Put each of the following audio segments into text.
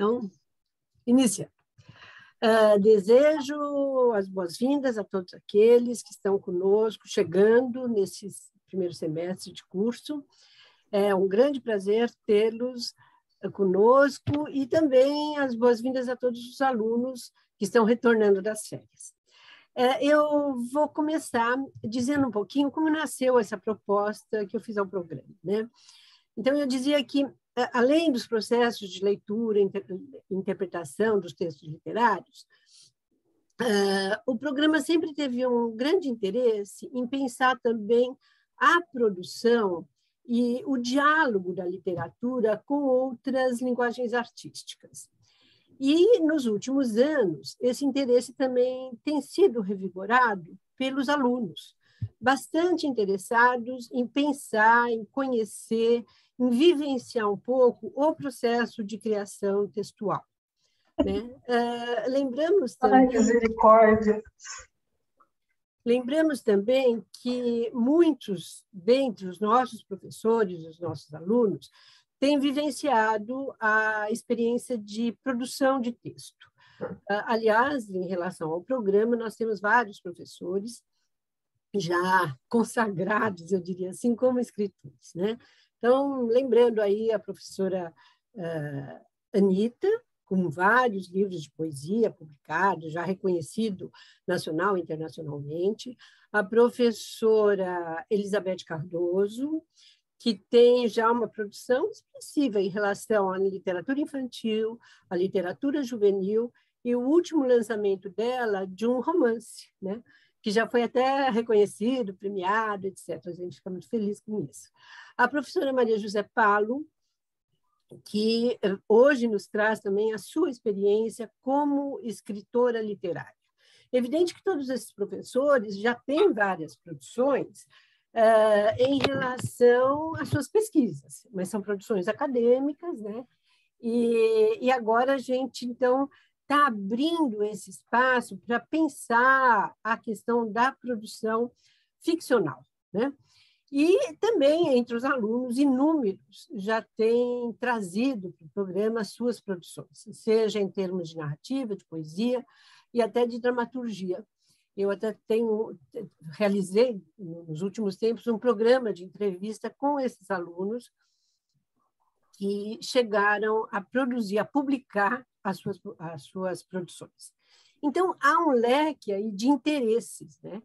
Então, inicia. Uh, desejo as boas-vindas a todos aqueles que estão conosco, chegando nesse primeiro semestre de curso. É um grande prazer tê-los conosco e também as boas-vindas a todos os alunos que estão retornando das férias. É, eu vou começar dizendo um pouquinho como nasceu essa proposta que eu fiz ao programa. Né? Então, eu dizia que, além dos processos de leitura e interpretação dos textos literários, o programa sempre teve um grande interesse em pensar também a produção e o diálogo da literatura com outras linguagens artísticas. E, nos últimos anos, esse interesse também tem sido revigorado pelos alunos, bastante interessados em pensar, em conhecer, vivenciar um pouco o processo de criação textual. Né? Uh, lembramos também. Ai, misericórdia! Lembramos também que muitos dentre os nossos professores, os nossos alunos, têm vivenciado a experiência de produção de texto. Ah, aliás, em relação ao programa, nós temos vários professores já consagrados, eu diria assim, como escritores. Né? Então, lembrando aí a professora uh, Anitta, com vários livros de poesia publicados, já reconhecido nacional e internacionalmente, a professora Elizabeth Cardoso, que tem já uma produção expressiva em relação à literatura infantil, à literatura juvenil, e o último lançamento dela de um romance, né? Que já foi até reconhecido, premiado, etc. A gente fica muito feliz com isso. A professora Maria José Palo, que eh, hoje nos traz também a sua experiência como escritora literária. Evidente que todos esses professores já têm várias produções uh, em relação às suas pesquisas, mas são produções acadêmicas, né? E, e agora a gente, então, está abrindo esse espaço para pensar a questão da produção ficcional, né? E também, entre os alunos, inúmeros já têm trazido para o programa suas produções, seja em termos de narrativa, de poesia e até de dramaturgia. Eu até tenho, realizei, nos últimos tempos, um programa de entrevista com esses alunos que chegaram a produzir, a publicar as suas, as suas produções. Então, há um leque aí de interesses, né?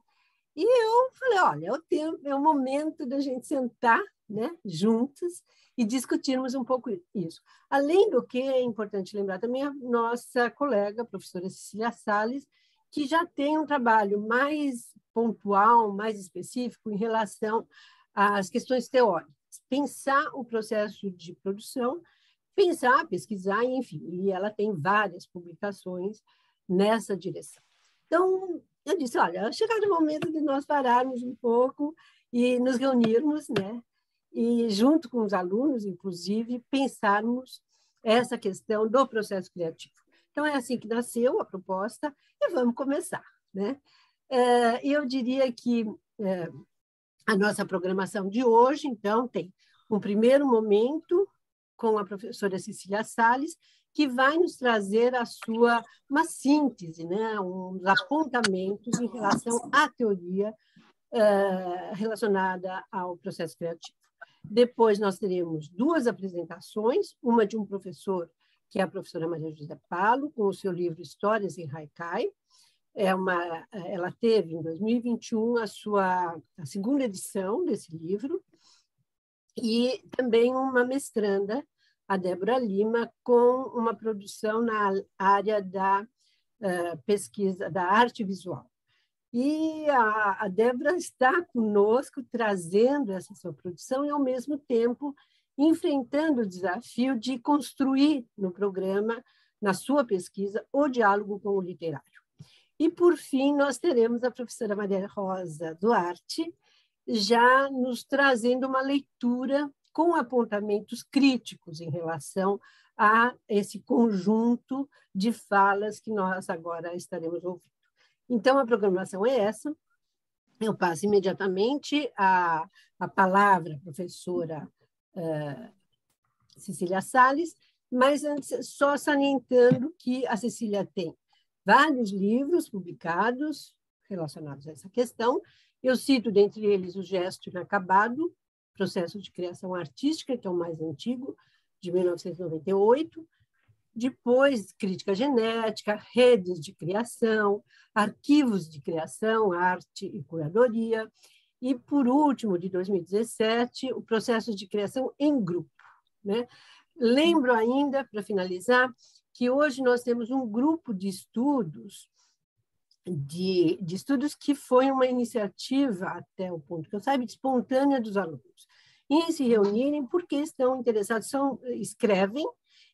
E eu falei, olha, é o tempo, é o momento da gente sentar, né, juntos e discutirmos um pouco isso. Além do que é importante lembrar também a nossa colega, a professora Cecília Sales, que já tem um trabalho mais pontual, mais específico em relação às questões teóricas, pensar o processo de produção, pensar, pesquisar, enfim, e ela tem várias publicações nessa direção. Então, eu disse, olha, chegado o momento de nós pararmos um pouco e nos reunirmos, né? E junto com os alunos, inclusive, pensarmos essa questão do processo criativo. Então, é assim que nasceu a proposta e vamos começar, né? É, eu diria que é, a nossa programação de hoje, então, tem um primeiro momento com a professora Cecília Sales, que vai nos trazer a sua uma síntese, né, uns apontamentos em relação à teoria uh, relacionada ao processo criativo. Depois nós teremos duas apresentações, uma de um professor que é a professora Maria José Palo, com o seu livro Histórias em Haikai. É uma, ela teve em 2021 a sua a segunda edição desse livro e também uma mestranda a Débora Lima com uma produção na área da uh, pesquisa da arte visual. E a, a Débora está conosco trazendo essa sua produção e, ao mesmo tempo, enfrentando o desafio de construir no programa, na sua pesquisa, o diálogo com o literário. E, por fim, nós teremos a professora Maria Rosa Duarte, já nos trazendo uma leitura com apontamentos críticos em relação a esse conjunto de falas que nós agora estaremos ouvindo. Então, a programação é essa. Eu passo imediatamente a, a palavra à professora uh, Cecília Salles, mas antes, só salientando que a Cecília tem vários livros publicados relacionados a essa questão. Eu cito, dentre eles, O Gesto Inacabado, Processo de Criação Artística, que é o mais antigo, de 1998. Depois, Crítica Genética, Redes de Criação, Arquivos de Criação, Arte e Curadoria. E, por último, de 2017, o Processo de Criação em Grupo. Né? Lembro ainda, para finalizar, que hoje nós temos um grupo de estudos de, de, estudos que foi uma iniciativa, até o ponto que eu saiba, espontânea dos alunos, em se reunirem porque estão interessados, são, escrevem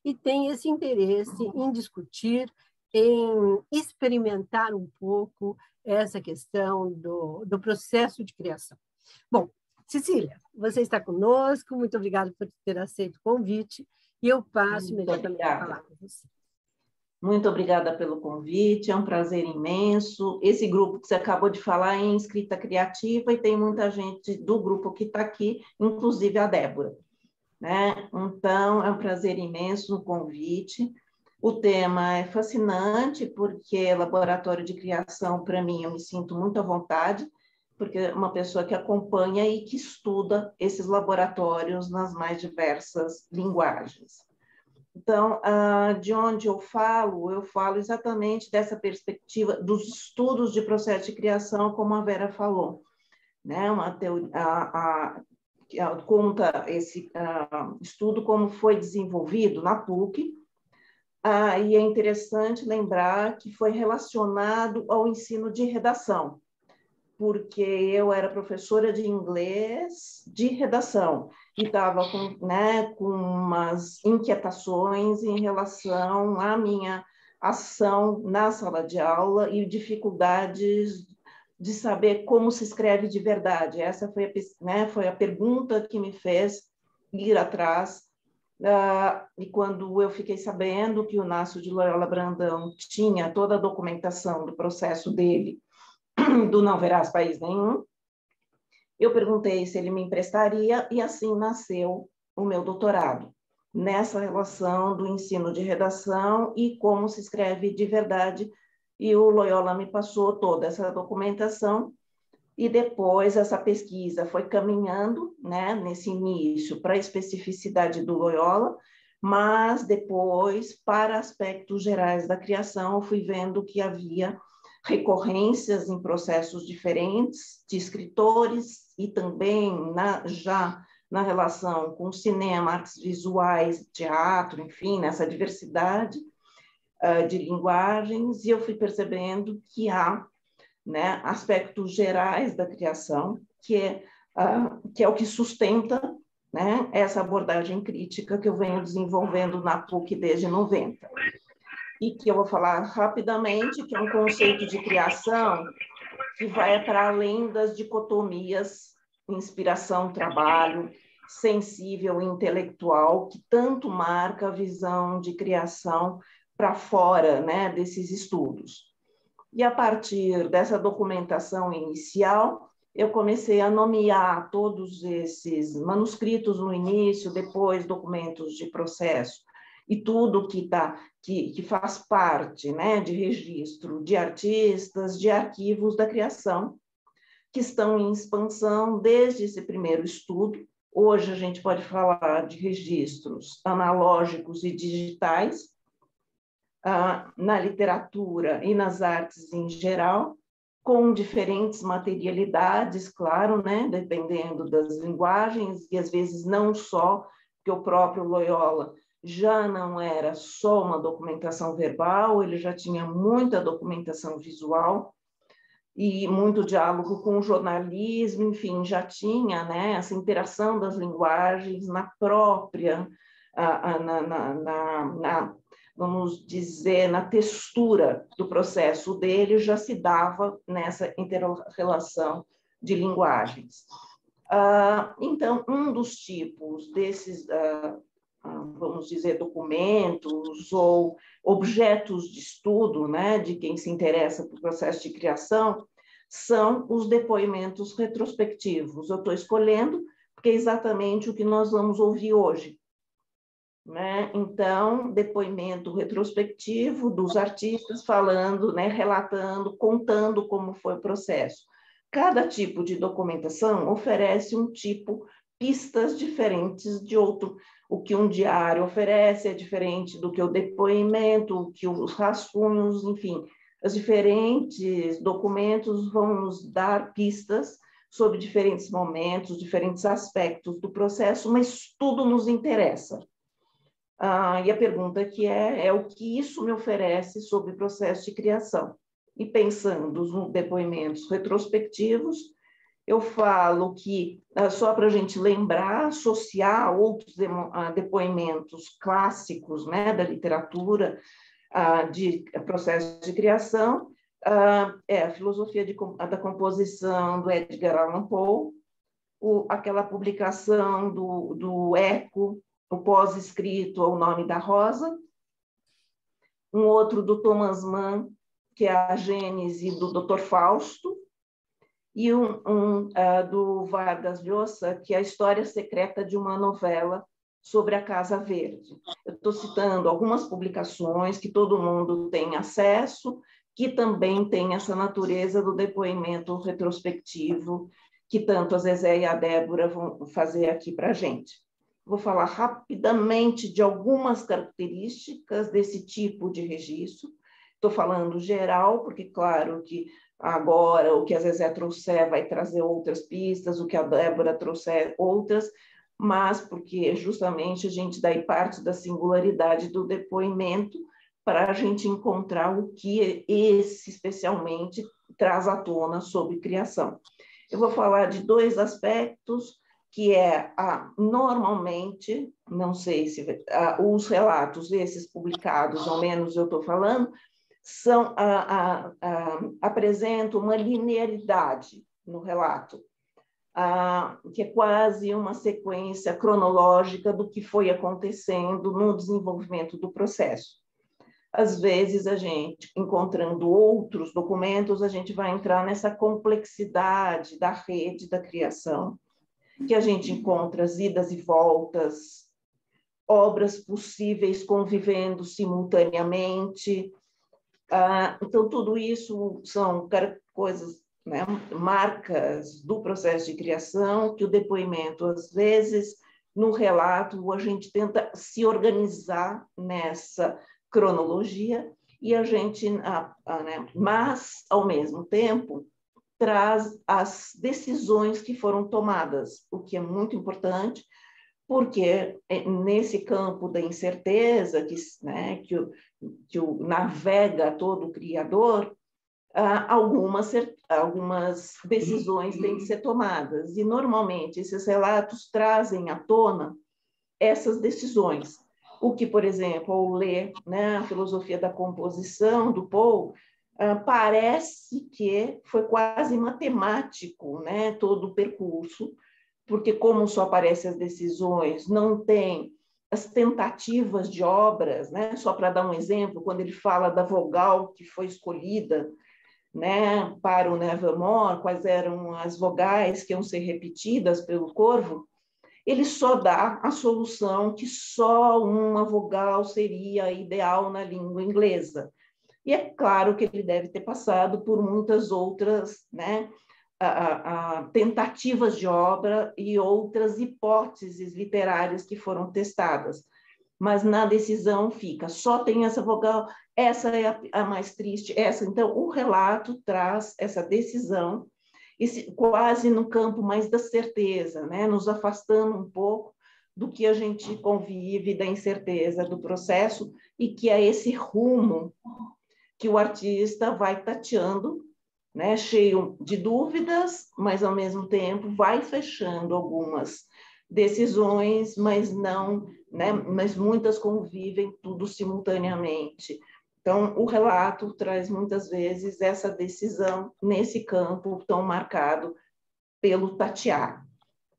e têm esse interesse em discutir, em experimentar um pouco essa questão do, do processo de criação. Bom, Cecília, você está conosco, muito obrigada por ter aceito o convite, e eu passo imediatamente a palavra para você. Muito obrigada pelo convite, é um prazer imenso. Esse grupo que você acabou de falar é escrita criativa e tem muita gente do grupo que está aqui, inclusive a Débora. Né? Então, é um prazer imenso o convite. O tema é fascinante, porque laboratório de criação, para mim, eu me sinto muito à vontade, porque é uma pessoa que acompanha e que estuda esses laboratórios nas mais diversas linguagens. Então, ah, de onde eu falo, eu falo exatamente dessa perspectiva dos estudos de processo de criação, como a Vera falou. Né? Uma teoria, a, a, a, conta esse ah, estudo como foi desenvolvido na PUC, ah, e é interessante lembrar que foi relacionado ao ensino de redação, porque eu era professora de inglês de redação e estava com, né, com umas inquietações em relação à minha ação na sala de aula e dificuldades de saber como se escreve de verdade. Essa foi a, né, foi a pergunta que me fez ir atrás. Uh, e quando eu fiquei sabendo que o Nácio de Loyola Brandão tinha toda a documentação do processo dele, do Não Verás País Nenhum, eu perguntei se ele me emprestaria e assim nasceu o meu doutorado, nessa relação do ensino de redação e como se escreve de verdade. E o Loyola me passou toda essa documentação e depois essa pesquisa foi caminhando, né, nesse início para a especificidade do Loyola, mas depois para aspectos gerais da criação eu fui vendo que havia recorrências em processos diferentes de escritores e também na, já na relação com cinema, artes visuais, teatro, enfim, nessa diversidade uh, de linguagens, e eu fui percebendo que há né, aspectos gerais da criação, que é, uh, que é o que sustenta né, essa abordagem crítica que eu venho desenvolvendo na PUC desde 90 e que eu vou falar rapidamente, que é um conceito de criação que vai para além das dicotomias inspiração, trabalho, sensível intelectual, que tanto marca a visão de criação para fora né, desses estudos. E a partir dessa documentação inicial, eu comecei a nomear todos esses manuscritos no início, depois documentos de processo, e tudo que, tá, que, que faz parte né, de registro de artistas, de arquivos da criação, que estão em expansão desde esse primeiro estudo. Hoje a gente pode falar de registros analógicos e digitais, ah, na literatura e nas artes em geral, com diferentes materialidades, claro, né, dependendo das linguagens, e às vezes não só, porque o próprio Loyola já não era só uma documentação verbal, ele já tinha muita documentação visual e muito diálogo com o jornalismo, enfim, já tinha né, essa interação das linguagens na própria, na, na, na, na vamos dizer, na textura do processo dele, já se dava nessa interrelação de linguagens. Uh, então, um dos tipos desses uh, vamos dizer, documentos ou objetos de estudo, né, de quem se interessa por processo de criação, são os depoimentos retrospectivos. Eu estou escolhendo porque é exatamente o que nós vamos ouvir hoje. Né? Então, depoimento retrospectivo dos artistas falando, né, relatando, contando como foi o processo. Cada tipo de documentação oferece um tipo, pistas diferentes de outro. O que um diário oferece é diferente do que o depoimento, o que os rascunhos, enfim, os diferentes documentos vão nos dar pistas sobre diferentes momentos, diferentes aspectos do processo, mas tudo nos interessa. Ah, e a pergunta que é, é o que isso me oferece sobre o processo de criação. E pensando nos depoimentos retrospectivos, eu falo que, ah, só para a gente lembrar, associar outros ah, depoimentos clássicos né, da literatura ah, de processo de criação, é a filosofia de, da composição do Edgar Allan Poe, o, aquela publicação do, do Eco, o pós-escrito O Nome da Rosa, um outro do Thomas Mann, que é a Gênese do Dr. Fausto, e um, um uh, do Vargas Llosa, que é a história secreta de uma novela sobre a Casa Verde. Eu estou citando algumas publicações que todo mundo tem acesso, que também tem essa natureza do depoimento retrospectivo, que tanto a Zezé e a Débora vão fazer aqui para a gente. Vou falar rapidamente de algumas características desse tipo de registro. Estou falando geral, porque, claro, que agora o que a Zezé trouxer vai trazer outras pistas, o que a Débora trouxer outras, mas porque justamente a gente daí parte da singularidade do depoimento para a gente encontrar o que esse especialmente traz à tona sobre criação. Eu vou falar de dois aspectos que é a, normalmente, não sei se a, os relatos esses publicados, ao menos eu estou falando, são a, apresentam uma linearidade no relato, que é quase uma sequência cronológica do que foi acontecendo no desenvolvimento do processo. Às vezes, a gente, encontrando outros documentos, a gente vai entrar nessa complexidade da rede da criação, que a gente encontra as idas e voltas, obras possíveis convivendo simultaneamente. Ah, então, tudo isso são coisas, né, marcas do processo de criação, que o depoimento, às vezes, no relato, a gente tenta se organizar nessa cronologia e a gente, ah, ah, né, mas, ao mesmo tempo, traz as decisões que foram tomadas, o que é muito importante, porque é nesse campo da incerteza que, né, que, que o navega todo o criador, algumas, algumas decisões têm que ser tomadas. E, normalmente, esses relatos trazem à tona essas decisões. O que, por exemplo, ao ler né, a filosofia da composição do Paul, ah, parece que foi quase matemático né, todo o percurso, porque como só aparecem as decisões, não tem as tentativas de obras, né? só para dar um exemplo, quando ele fala da vogal que foi escolhida né, para o Nevermore, quais eram as vogais que iam ser repetidas pelo corvo, ele só dá a solução que só uma vogal seria ideal na língua inglesa. E é claro que ele deve ter passado por muitas outras né, a, tentativas de obra e outras hipóteses literárias que foram testadas. Mas na decisão fica, só tem essa vogal, essa é a, a mais triste, essa. Então, o relato traz essa decisão, esse, quase no campo mais da certeza, né? nos afastando um pouco do que a gente convive, da incerteza do processo, e que é esse rumo que o artista vai tateando, né, cheio de dúvidas, mas ao mesmo tempo vai fechando algumas decisões, mas não, né, mas muitas convivem tudo simultaneamente. Então, o relato traz muitas vezes essa decisão nesse campo tão marcado pelo tatear,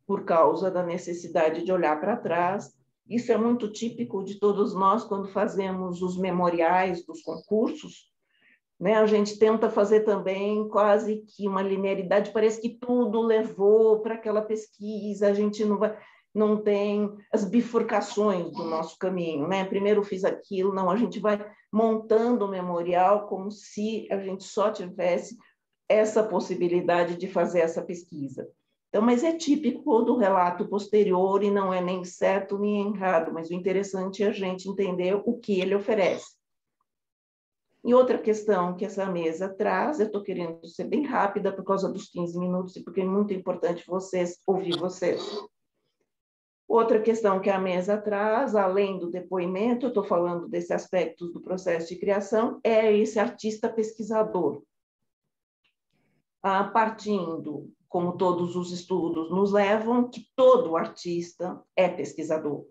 por causa da necessidade de olhar para trás. Isso é muito típico de todos nós quando fazemos os memoriais dos concursos, né? A gente tenta fazer também quase que uma linearidade, parece que tudo levou para aquela pesquisa, a gente não vai. não tem as bifurcações do nosso caminho, né? Primeiro fiz aquilo, não, a gente vai montando o memorial como se a gente só tivesse essa possibilidade de fazer essa pesquisa. Então, mas é típico do relato posterior e não é nem certo nem errado, mas o interessante é a gente entender o que ele oferece. E outra questão que essa mesa traz, eu estou querendo ser bem rápida por causa dos 15 minutos e porque é muito importante vocês ouvir vocês. Outra questão que a mesa traz, além do depoimento, eu estou falando desse aspecto do processo de criação, é esse artista pesquisador. Ah, partindo, como todos os estudos nos levam, que todo artista é pesquisador.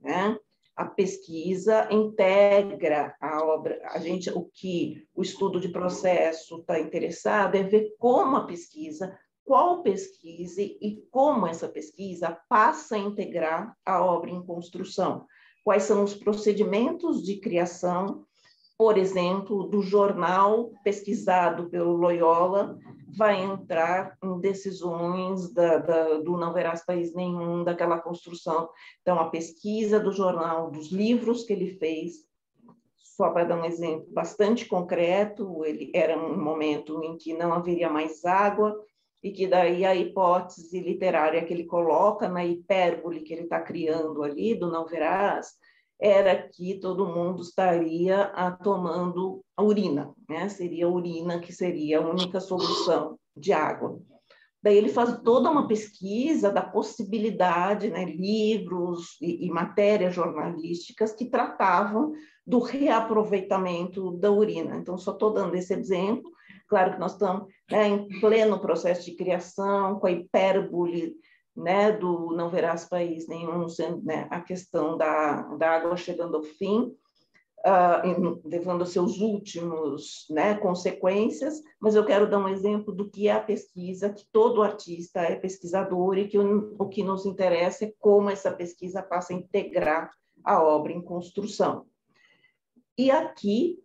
Né? A pesquisa integra a obra. A gente, o que o estudo de processo está interessado é ver como a pesquisa qual pesquisa e como essa pesquisa passa a integrar a obra em construção. Quais são os procedimentos de criação, por exemplo, do jornal pesquisado pelo Loyola, vai entrar em decisões da, da, do Não Verás País Nenhum, daquela construção. Então, a pesquisa do jornal, dos livros que ele fez, só para dar um exemplo bastante concreto, ele era um momento em que não haveria mais água, e que daí a hipótese literária que ele coloca na hipérbole que ele está criando ali, do não verás, era que todo mundo estaria a, tomando a urina, né? seria a urina que seria a única solução de água. Daí ele faz toda uma pesquisa da possibilidade, né, livros e, e matérias jornalísticas que tratavam do reaproveitamento da urina. Então, só estou dando esse exemplo, Claro que nós estamos né, em pleno processo de criação, com a hipérbole né, do não verás país nenhum, né, a questão da, da água chegando ao fim, uh, levando aos seus últimos né, consequências, mas eu quero dar um exemplo do que é a pesquisa, que todo artista é pesquisador e que o, o que nos interessa é como essa pesquisa passa a integrar a obra em construção. E aqui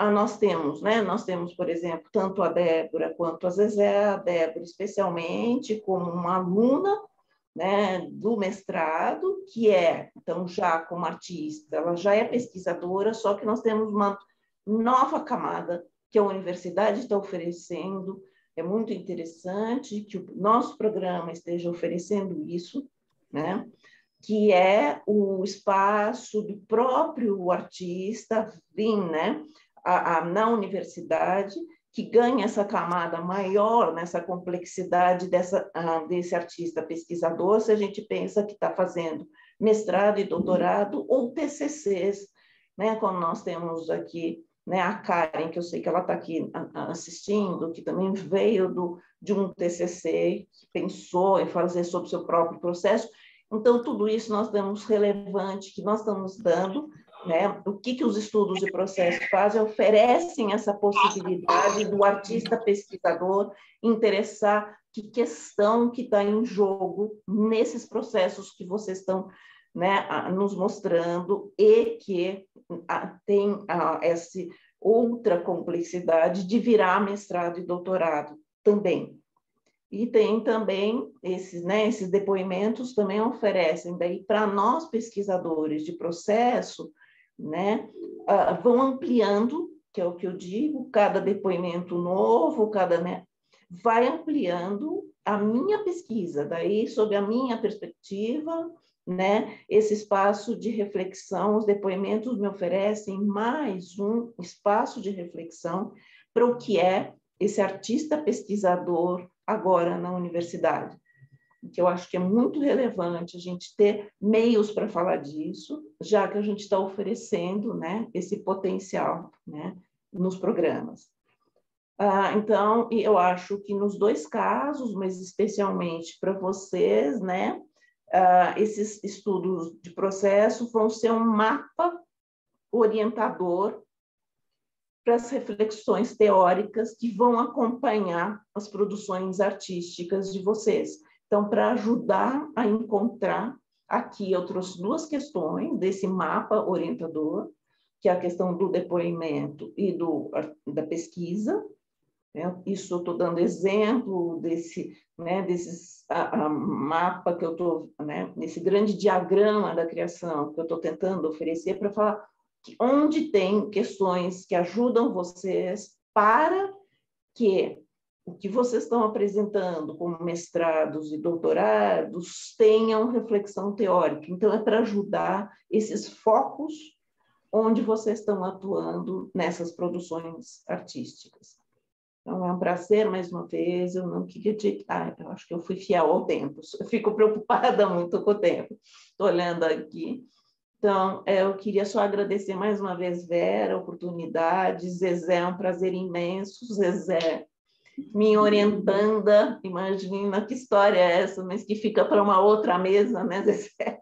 ah, nós temos, né? Nós temos, por exemplo, tanto a Débora quanto a Zezé, a Débora especialmente como uma aluna, né, do mestrado, que é, então, já como artista, ela já é pesquisadora, só que nós temos uma nova camada que a universidade está oferecendo. É muito interessante que o nosso programa esteja oferecendo isso, né? que é o espaço do próprio artista vir, né? a, a, na universidade, que ganha essa camada maior nessa complexidade dessa, uh, desse artista pesquisador, se a gente pensa que está fazendo mestrado e doutorado ou TCCs, né, como nós temos aqui né, a Karen, que eu sei que ela está aqui assistindo, que também veio do, de um TCC, que pensou em fazer sobre o seu próprio processo. Então, tudo isso nós damos relevante, que nós estamos dando né? O que, que os estudos de processo fazem? Oferecem essa possibilidade do artista pesquisador interessar que questão que está em jogo nesses processos que vocês estão né, nos mostrando e que tem essa outra complexidade de virar mestrado e doutorado também. E tem também esses, né, esses depoimentos também oferecem daí para nós pesquisadores de processo né? Uh, vão ampliando, que é o que eu digo, cada depoimento novo, cada né, vai ampliando a minha pesquisa, daí sob a minha perspectiva, né, esse espaço de reflexão, os depoimentos me oferecem mais um espaço de reflexão para o que é esse artista pesquisador agora na universidade que eu acho que é muito relevante a gente ter meios para falar disso, já que a gente está oferecendo né, esse potencial né, nos programas. Ah, então, eu acho que nos dois casos, mas especialmente para vocês, né, ah, esses estudos de processo vão ser um mapa orientador para as reflexões teóricas que vão acompanhar as produções artísticas de vocês. Então, para ajudar a encontrar, aqui eu trouxe duas questões desse mapa orientador, que é a questão do depoimento e do, da pesquisa, Né? Isso eu estou dando exemplo desse, né, desses a, a mapa que eu estou, né, nesse grande diagrama da criação que eu estou tentando oferecer para falar que onde tem questões que ajudam vocês para que o que vocês estão apresentando como mestrados e doutorados tenham reflexão teórica. Então, é para ajudar esses focos onde vocês estão atuando nessas produções artísticas. Então, é um prazer mais uma vez. Eu não queria te... ah, eu acho que eu fui fiel ao tempo. Eu fico preocupada muito com o tempo. Estou olhando aqui. Então, é, eu queria só agradecer mais uma vez, Vera, a oportunidade. Zezé, é um prazer imenso. Zezé, me orientando, imagina que história é essa, mas que fica para uma outra mesa, né, Zezé?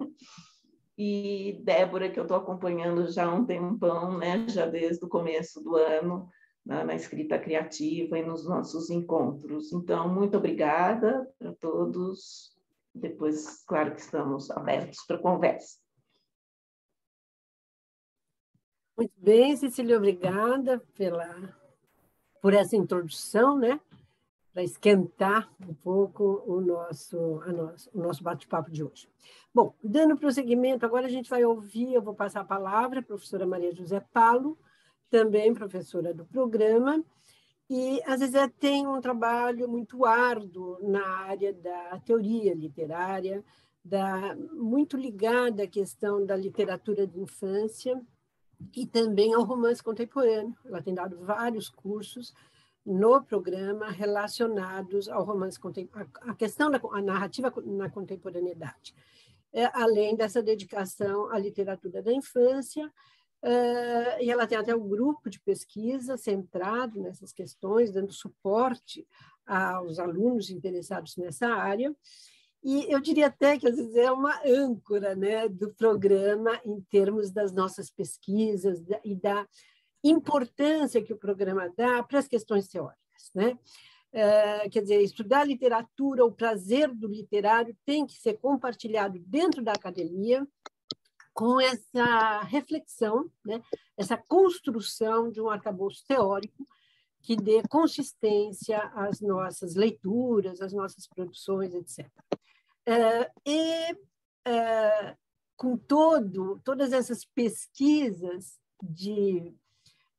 E Débora, que eu estou acompanhando já há um tempão, né, já desde o começo do ano, na, na escrita criativa e nos nossos encontros. Então, muito obrigada para todos. Depois, claro que estamos abertos para conversa. Muito bem, Cecília, obrigada pela, por essa introdução, né? Para esquentar um pouco o nosso, a nosso, o nosso bate-papo de hoje. Bom, dando prosseguimento, agora a gente vai ouvir, eu vou passar a palavra à professora Maria José Paulo, também professora do programa, e às vezes tem um trabalho muito árduo na área da teoria literária, da, muito ligada à questão da literatura de infância, e também ao romance contemporâneo. Ela tem dado vários cursos no programa relacionados ao romance contemporâneo, a questão da a narrativa na contemporaneidade. É, além dessa dedicação à literatura da infância, é, e ela tem até um grupo de pesquisa centrado nessas questões, dando suporte aos alunos interessados nessa área, e eu diria até que às vezes é uma âncora né, do programa em termos das nossas pesquisas e da importância que o programa dá para as questões teóricas. Né? É, quer dizer, estudar literatura, o prazer do literário tem que ser compartilhado dentro da academia, com essa reflexão, né, essa construção de um arcabouço teórico que dê consistência às nossas leituras, às nossas produções, etc. Uh, e uh, com todo, todas essas pesquisas de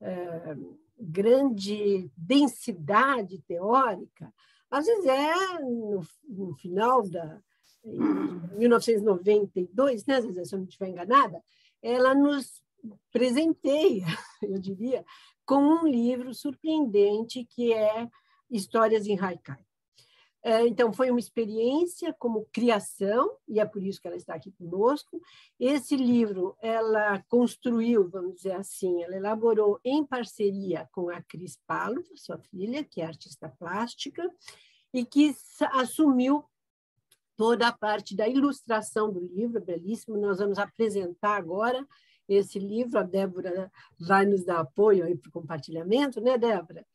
uh, grande densidade teórica, às vezes é no, no final da 1992, né, se eu não estiver enganada, ela nos presenteia, eu diria, com um livro surpreendente que é Histórias em Haikai. É, então, foi uma experiência como criação, e é por isso que ela está aqui conosco. Esse livro ela construiu, vamos dizer assim, ela elaborou em parceria com a Cris Palo, sua filha, que é artista plástica, e que assumiu toda a parte da ilustração do livro, belíssimo. Nós vamos apresentar agora esse livro, a Débora vai nos dar apoio aí para o compartilhamento, né, Débora?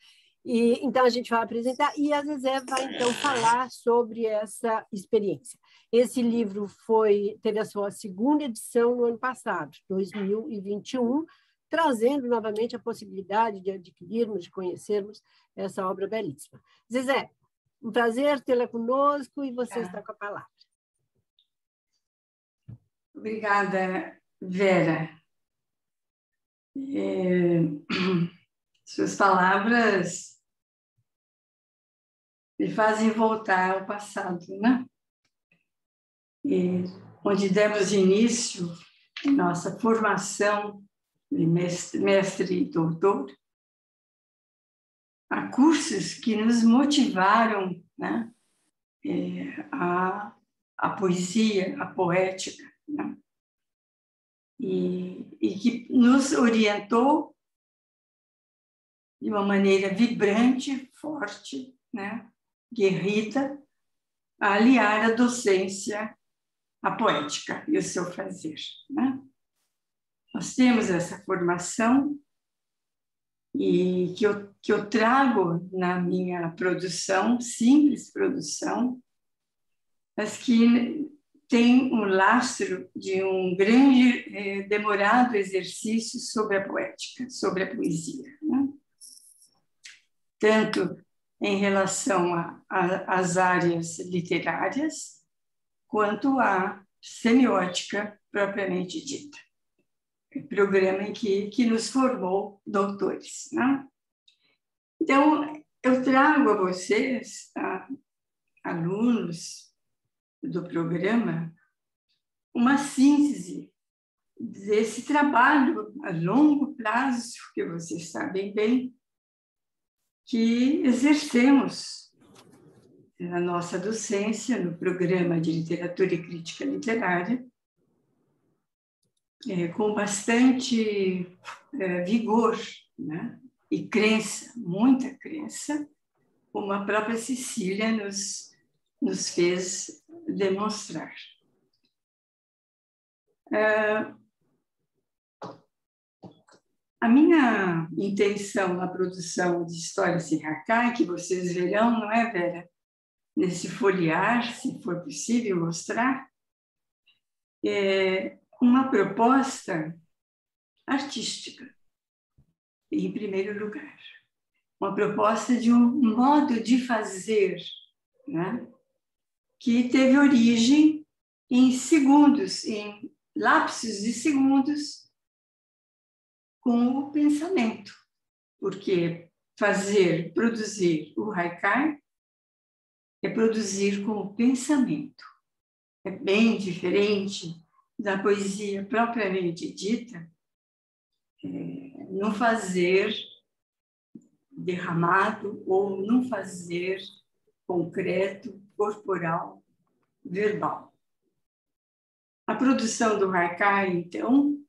E, então, a gente vai apresentar e a Zezé vai, então, falar sobre essa experiência. Esse livro foi teve a sua segunda edição no ano passado, 2021, trazendo novamente a possibilidade de adquirirmos, de conhecermos essa obra belíssima. Zezé, um prazer tê-la conosco e você está com a palavra. Obrigada, Vera. É... Suas palavras me fazem voltar ao passado, né? E onde demos início nossa formação de mestre, mestre e doutor, a cursos que nos motivaram né, é, a, a poesia, a poética, né? e, e que nos orientou de uma maneira vibrante, forte, né? Guerrida a aliar a docência à poética e o seu fazer. Né? Nós temos essa formação e que eu, que eu trago na minha produção, simples produção, mas que tem um lastro de um grande, eh, demorado exercício sobre a poética, sobre a poesia. Né? tanto em relação às áreas literárias, quanto à semiótica propriamente dita. O programa em que, que nos formou doutores. Né? Então, eu trago a vocês, alunos do programa, uma síntese desse trabalho a longo prazo, que vocês sabem bem, que exercemos na nossa docência, no programa de literatura e crítica literária, é, com bastante é, vigor né? e crença, muita crença, como a própria Cecília nos, nos fez demonstrar. É, a minha intenção na produção de histórias em Hakai, que vocês verão, não é, Vera? Nesse folhear, se for possível mostrar, é uma proposta artística, em primeiro lugar. Uma proposta de um modo de fazer, né? que teve origem em segundos, em lapsos de segundos, com o pensamento, porque fazer, produzir o haikai é produzir com o pensamento. É bem diferente da poesia propriamente dita, é, não fazer derramado ou não fazer concreto, corporal, verbal. A produção do haikai, então,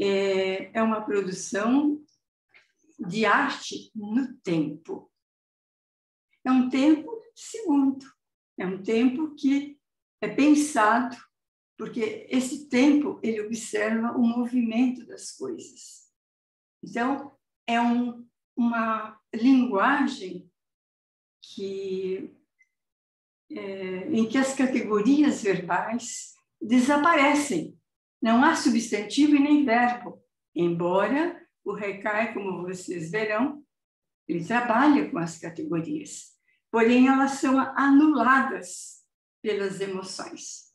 é, é uma produção de arte no tempo. É um tempo segundo, é um tempo que é pensado, porque esse tempo ele observa o movimento das coisas. Então, é um, uma linguagem que, é, em que as categorias verbais desaparecem não há substantivo e nem verbo, embora o recai, como vocês verão, ele trabalha com as categorias, porém elas são anuladas pelas emoções.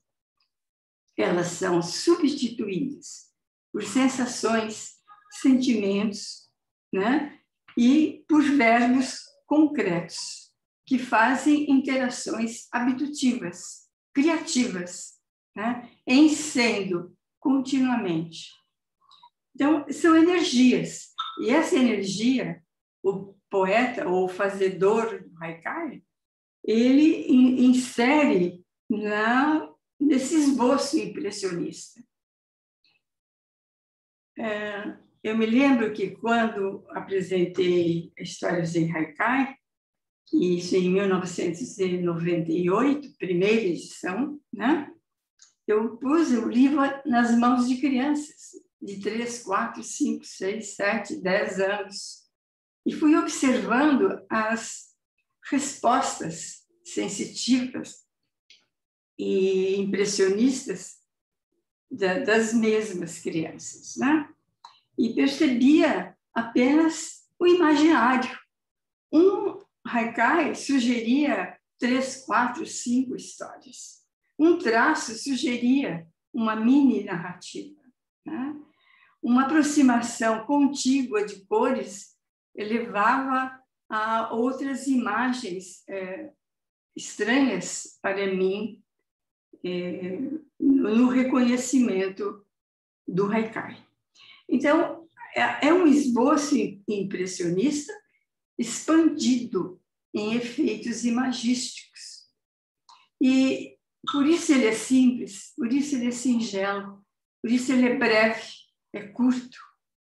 Elas são substituídas por sensações, sentimentos, né? E por verbos concretos que fazem interações habitutivas, criativas, né? em sendo continuamente. Então, são energias. E essa energia, o poeta ou o fazedor do haikai, ele insere na, nesse esboço impressionista. É, eu me lembro que quando apresentei Histórias em Haikai, isso em 1998, primeira edição, né? Eu pus o livro nas mãos de crianças de 3, 4, 5, 6, 7, 10 anos e fui observando as respostas sensitivas e impressionistas das mesmas crianças, né? E percebia apenas o imaginário. Um haikai sugeria três, quatro, cinco histórias um traço sugeria uma mini narrativa. Né? Uma aproximação contígua de cores levava a outras imagens é, estranhas para mim é, no reconhecimento do haikai. Então, é, é um esboço impressionista expandido em efeitos imagísticos. E por isso ele é simples, por isso ele é singelo, por isso ele é breve, é curto,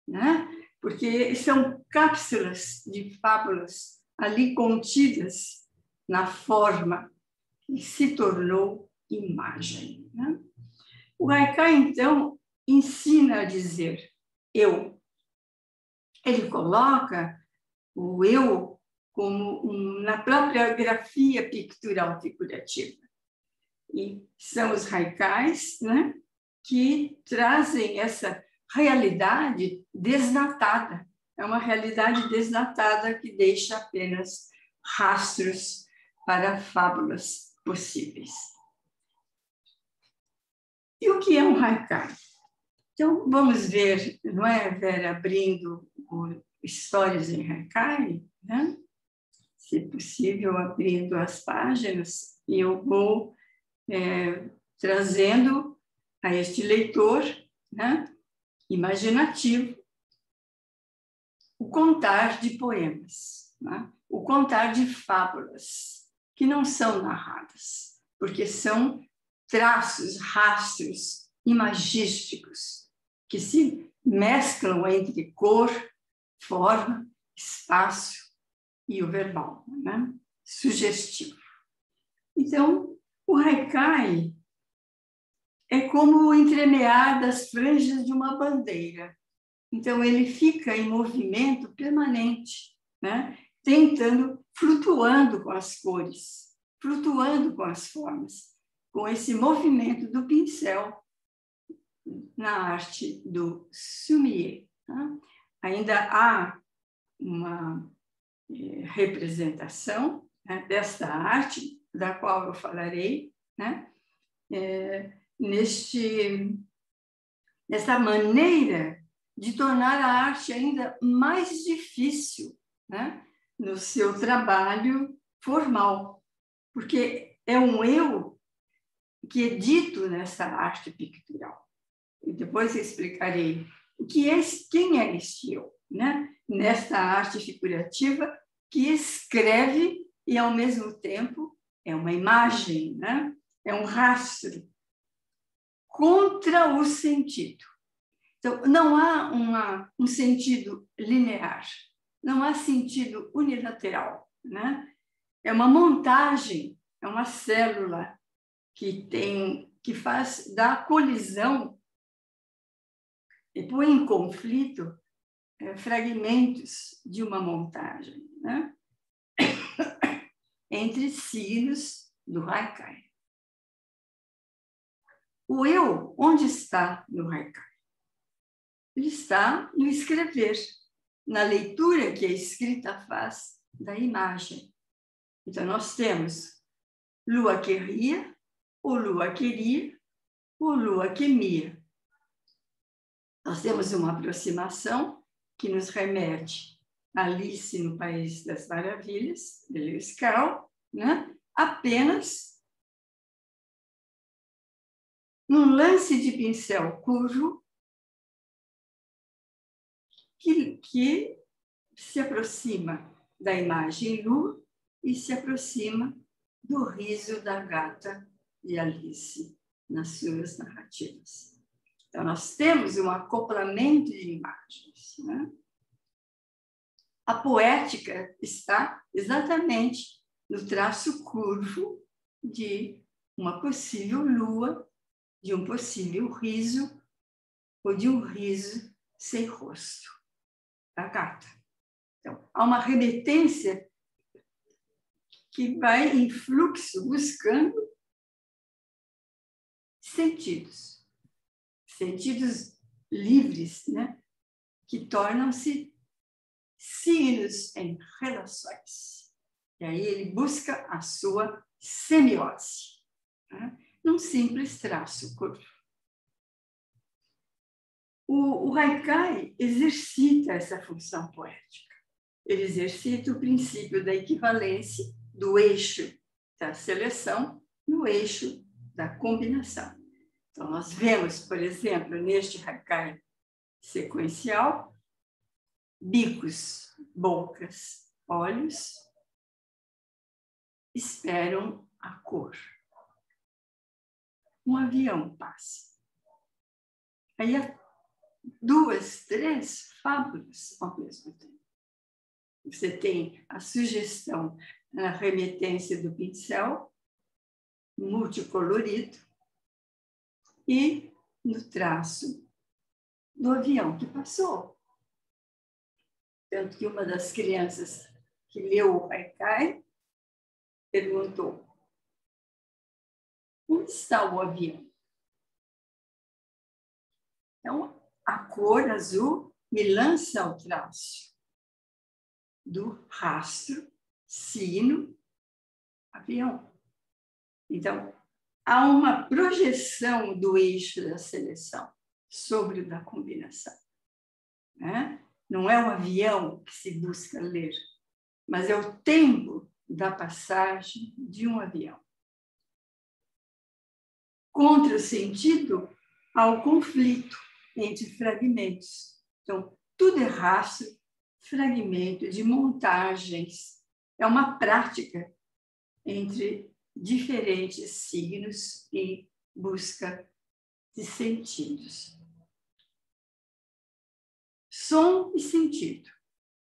né? porque são cápsulas de fábulas ali contidas na forma que se tornou imagem. Né? O Haikai, então, ensina a dizer eu. Ele coloca o eu como um, na própria grafia pictural figurativa. E são os haikais né, que trazem essa realidade desnatada, é uma realidade desnatada que deixa apenas rastros para fábulas possíveis. E o que é um haikai? Então, vamos ver, não é, Vera, abrindo Histórias em Haikai, né? se possível, abrindo as páginas, e eu vou é, trazendo a este leitor né, imaginativo o contar de poemas, né? o contar de fábulas que não são narradas, porque são traços, rastros imagísticos que se mesclam entre cor, forma, espaço e o verbal, né? sugestivo. Então, o haikai é como entremear das franjas de uma bandeira. Então, ele fica em movimento permanente, né? tentando, flutuando com as cores, flutuando com as formas, com esse movimento do pincel na arte do sumier. Tá? Ainda há uma eh, representação né, desta arte, da qual eu falarei, né? É, neste, nessa maneira de tornar a arte ainda mais difícil né? no seu trabalho formal, porque é um eu que é dito nessa arte pictural. E depois eu explicarei o que é, quem é este eu, né? nesta arte figurativa que escreve e, ao mesmo tempo, é uma imagem, né? é um rastro contra o sentido. Então, não há uma, um sentido linear, não há sentido unilateral. Né? É uma montagem, é uma célula que tem que faz da colisão e põe em conflito é, fragmentos de uma montagem né? entre signos do Haikai. O eu, onde está no Haikai? Ele está no escrever, na leitura que a escrita faz da imagem. Então, nós temos lua queria, ou lua queria, ou lua quemia. Nós temos uma aproximação que nos remete Alice no País das Maravilhas, de Lewis Carroll, né? apenas num lance de pincel curvo que, que se aproxima da imagem lua e se aproxima do riso da gata de Alice nas suas narrativas. Então, nós temos um acoplamento de imagens. Né? A poética está exatamente no traço curvo de uma possível lua de um possível riso ou de um riso sem rosto da gata. Então, há uma remetência que vai em fluxo buscando sentidos, sentidos livres, né? que tornam-se signos em relações. E aí ele busca a sua semiose. Né? num simples traço curvo. O, o haikai exercita essa função poética. Ele exercita o princípio da equivalência do eixo da seleção no eixo da combinação. Então, nós vemos, por exemplo, neste haikai sequencial, bicos, bocas, olhos esperam a cor um avião passa. Aí há duas, três fábulas ao mesmo tempo. Você tem a sugestão na remetência do pincel, multicolorido, e no traço do avião que passou. Tanto que uma das crianças que leu o Haikai perguntou Onde está o avião? Então, a cor azul me lança ao traço. do rastro, signo, avião. Então, há uma projeção do eixo da seleção sobre o da combinação. Né? Não é o avião que se busca ler, mas é o tempo da passagem de um avião. Contra o sentido ao conflito entre fragmentos. Então, tudo é rastro, fragmento de montagens. É uma prática entre diferentes signos e busca de sentidos. Som e sentido.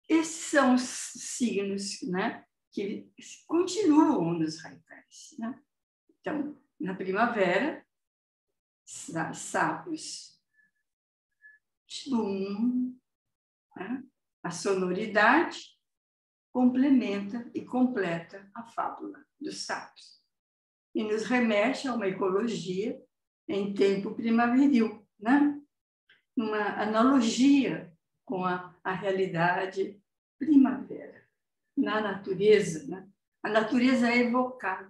Esses são os signos né, que continuam nos raikais. Né? Então, na primavera, sapos, tlum, né? a sonoridade complementa e completa a fábula dos sapos e nos remete a uma ecologia em tempo primaveril, né? uma analogia com a, a realidade primavera na natureza. Né? A natureza é evocada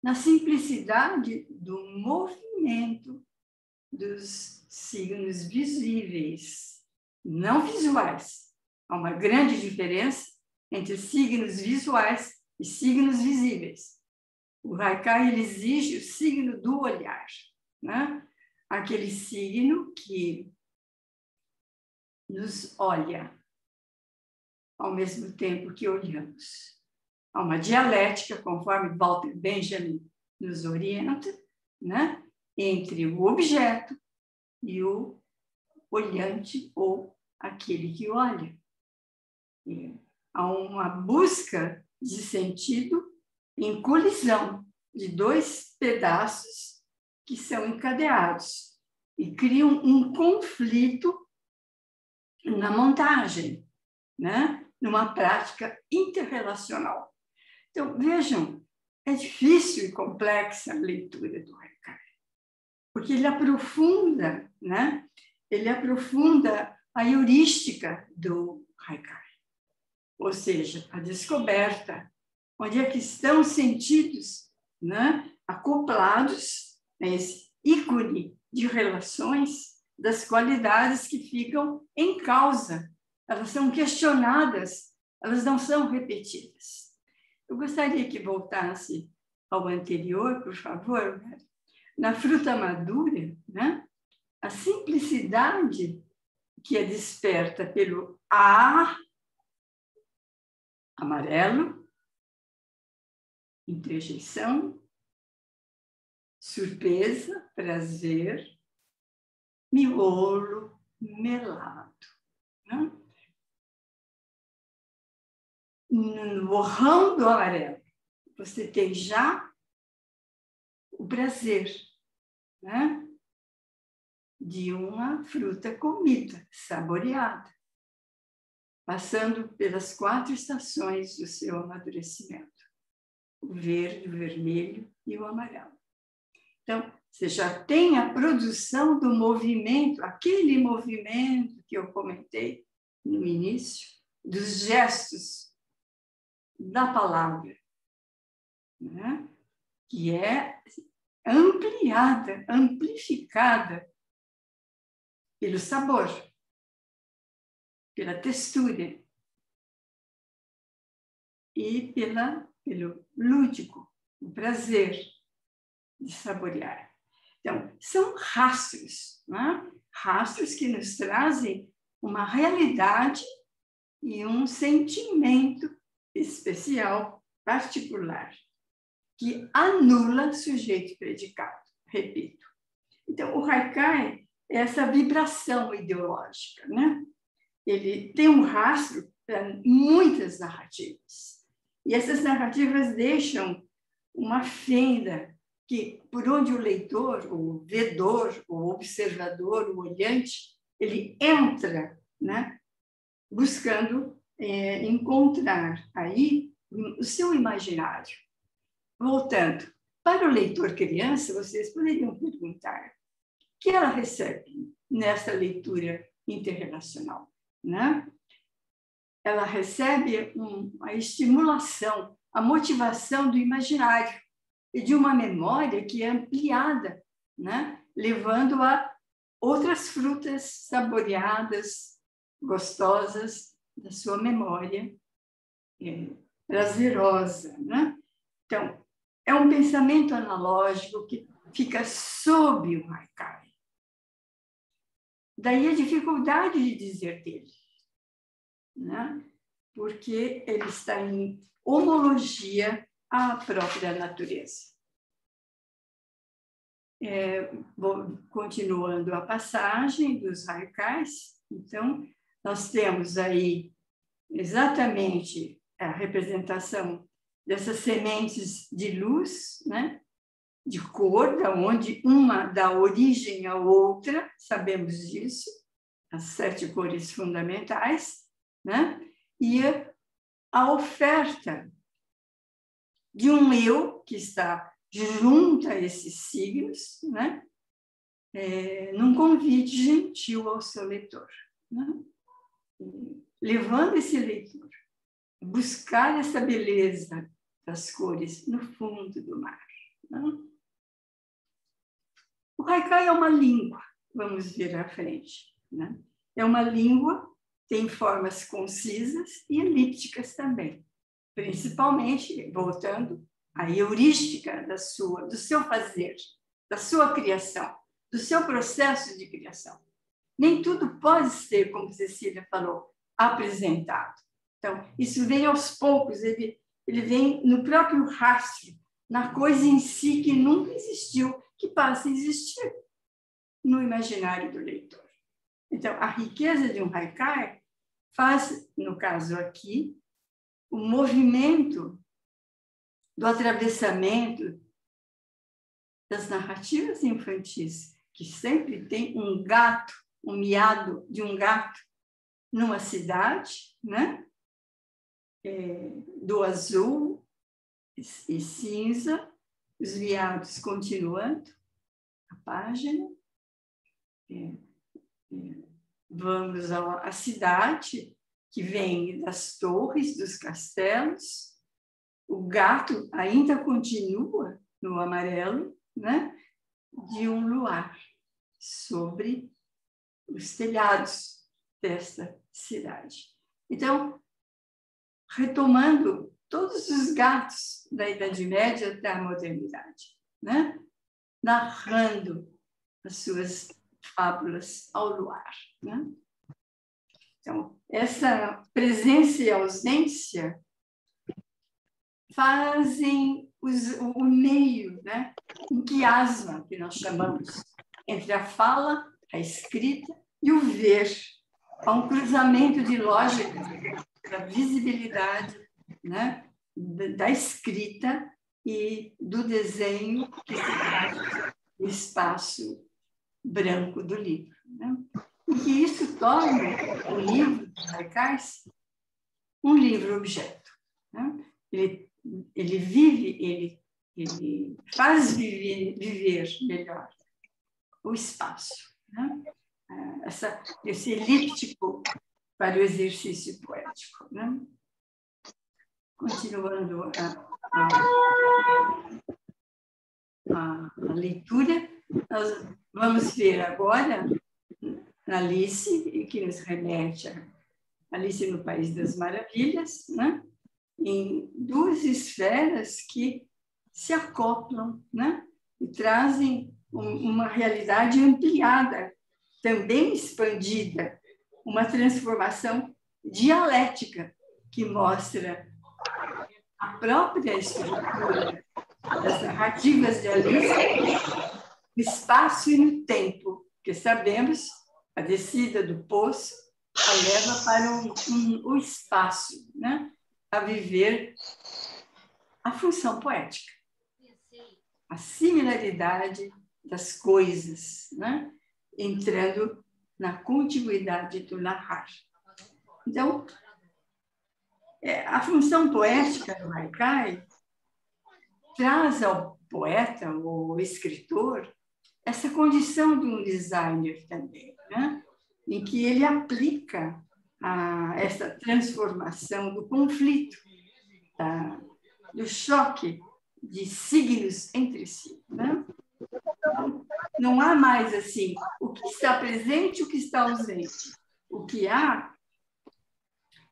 na simplicidade do movimento dos signos visíveis, não visuais. Há uma grande diferença entre signos visuais e signos visíveis. O Haikai exige o signo do olhar, né? aquele signo que nos olha ao mesmo tempo que olhamos. Há uma dialética, conforme Walter Benjamin nos orienta, né? entre o objeto e o olhante ou aquele que olha. E há uma busca de sentido em colisão de dois pedaços que são encadeados e criam um conflito na montagem, né? numa prática interrelacional. Então, vejam, é difícil e complexa a leitura do Haikai, porque ele aprofunda, né? ele aprofunda a heurística do Haikai, ou seja, a descoberta, onde é que estão sentidos né? acoplados a esse ícone de relações das qualidades que ficam em causa. Elas são questionadas, elas não são repetidas. Eu gostaria que voltasse ao anterior, por favor. Né? Na fruta madura, né? a simplicidade que é desperta pelo A amarelo, interjeição, surpresa, prazer, miolo melado. Né? No borrão do amarelo, você tem já o prazer né? de uma fruta comida, saboreada, passando pelas quatro estações do seu amadurecimento: o verde, o vermelho e o amarelo. Então, você já tem a produção do movimento, aquele movimento que eu comentei no início, dos gestos da palavra, né? que é ampliada, amplificada pelo sabor, pela textura e pela, pelo lúdico, o prazer de saborear. Então, são rastros, né? rastros que nos trazem uma realidade e um sentimento especial, particular, que anula sujeito predicado. Repito. Então, o Haikai é essa vibração ideológica, né? Ele tem um rastro para muitas narrativas. E essas narrativas deixam uma fenda que por onde o leitor, o vedor, o observador, o olhante, ele entra, né, buscando é, encontrar aí o seu imaginário. Voltando, para o leitor criança, vocês poderiam perguntar o que ela recebe nessa leitura interrelacional, né? ela recebe a estimulação, a motivação do imaginário e de uma memória que é ampliada, né? levando a outras frutas saboreadas, gostosas da sua memória é, prazerosa. Né? Então, é um pensamento analógico que fica sob o Haikai. Daí a dificuldade de dizer dele, né? porque ele está em homologia à própria natureza. É, vou, continuando a passagem dos haikais, então, nós temos aí exatamente a representação dessas sementes de luz, né? de cor, da onde uma dá origem à outra, sabemos disso, as sete cores fundamentais, né? e a oferta de um eu que está junto a esses signos, né? É, num convite gentil ao seu leitor, né? levando esse leitor a buscar essa beleza das cores no fundo do mar. Né? O haikai é uma língua, vamos ver à frente. Né? É uma língua, tem formas concisas e elípticas também, principalmente, voltando à heurística da sua, do seu fazer, da sua criação, do seu processo de criação. Nem tudo pode ser, como Cecília falou, apresentado. Então, isso vem aos poucos, ele, ele vem no próprio rastro, na coisa em si que nunca existiu, que passa a existir no imaginário do leitor. Então, a riqueza de um haikai faz, no caso aqui, o movimento do atravessamento das narrativas infantis, que sempre tem um gato, um miado de um gato numa cidade, né? É, do azul e cinza, os viados continuando a página. É, é, vamos à cidade, que vem das torres, dos castelos. O gato ainda continua no amarelo, né? de um luar sobre os telhados desta cidade. Então, retomando todos os gatos da Idade Média até a modernidade, né? narrando as suas fábulas ao luar. Né? Então, essa presença e ausência fazem os, o meio, né? um quiasma, que nós chamamos, entre a fala, a escrita e o ver. Há um cruzamento de lógica da visibilidade né? da escrita e do desenho que se faz no espaço branco do livro. Né? E que isso torna o livro de Raikais um livro-objeto. Né? Ele, ele vive, ele, ele faz viver, viver melhor o espaço. Né? É, essa, esse elíptico para o exercício poético. Né? Continuando a, a, a leitura, nós vamos ver agora Alice, que nos remete a Alice no País das Maravilhas, né? em duas esferas que se acoplam né? e trazem uma realidade ampliada, também expandida, uma transformação dialética que mostra a própria estrutura das narrativas de Alice no espaço e no tempo, que sabemos a descida do poço a leva para um, um, o espaço, né? a viver a função poética, a similaridade das coisas, né? entrando na contiguidade do narrar. Então, é, a função poética do Haikai traz ao poeta ou escritor essa condição de um designer também, né? em que ele aplica a essa transformação do conflito, do choque de signos entre si. Né? Não há mais assim o que está presente e o que está ausente. O que há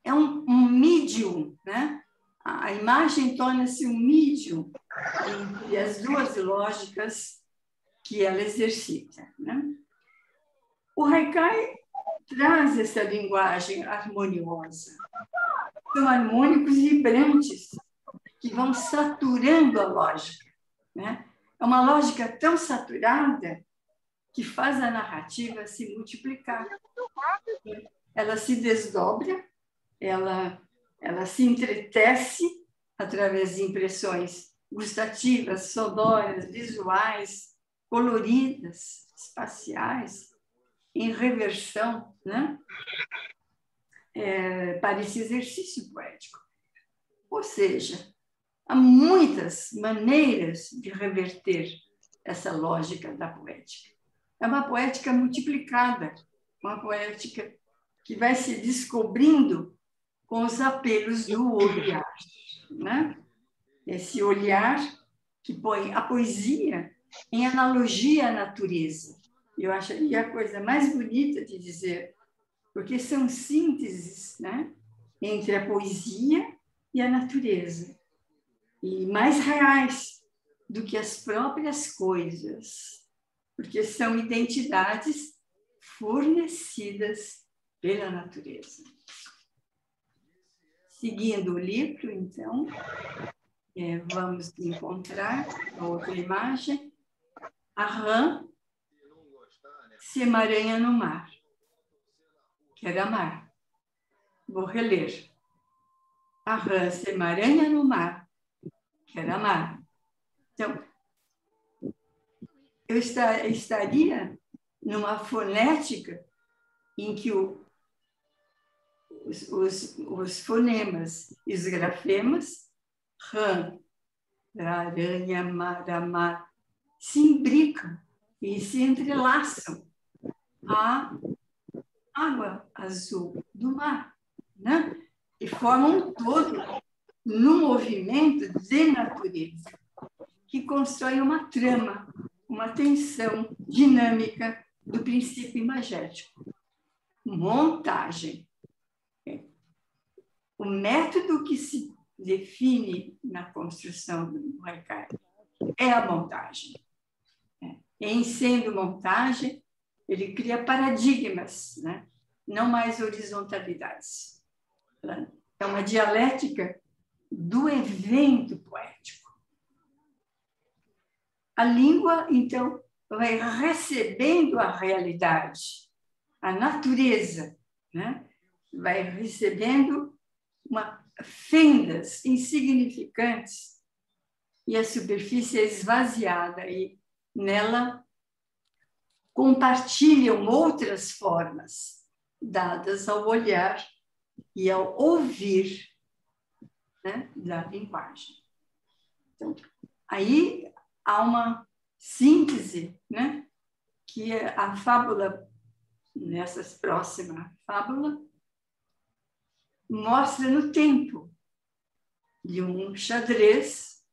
é um, um medium, né? A imagem torna-se um medium entre as duas lógicas que ela exercita. Né? O Haikai traz essa linguagem harmoniosa. São harmônicos vibrantes que vão saturando a lógica. Né? É uma lógica tão saturada que faz a narrativa se multiplicar. Ela se desdobra, ela, ela se entretece através de impressões gustativas, sonoras, visuais, coloridas, espaciais, em reversão, né? É, para esse exercício poético. Ou seja, há muitas maneiras de reverter essa lógica da poética. É uma poética multiplicada, uma poética que vai se descobrindo com os apelos do olhar, né? Esse olhar que põe a poesia em analogia à natureza. Eu acharia a coisa mais bonita de dizer, porque são sínteses, né? Entre a poesia e a natureza e mais reais do que as próprias coisas, porque são identidades fornecidas pela natureza. Seguindo o livro, então, é, vamos encontrar a outra imagem. A rã se emaranha no mar. Quer amar. Vou reler. A rã se emaranha no mar quer amar. Então, eu estaria numa fonética em que o, os, os, os, fonemas e os grafemas, ran, aranha, maramá, se imbricam e se entrelaçam à água azul do mar, né? e formam um todo no movimento de natureza, que constrói uma trama, uma tensão dinâmica do princípio imagético. Montagem. O método que se define na construção do Haikai é a montagem. Em sendo montagem, ele cria paradigmas, né? não mais horizontalidades. É uma dialética do evento poético. A língua, então, vai recebendo a realidade, a natureza, né? vai recebendo uma, fendas insignificantes e a superfície é esvaziada e nela compartilham outras formas dadas ao olhar e ao ouvir né, da linguagem. Então, aí há uma síntese, né, que é a fábula, nessa próxima fábula, mostra no tempo de um xadrez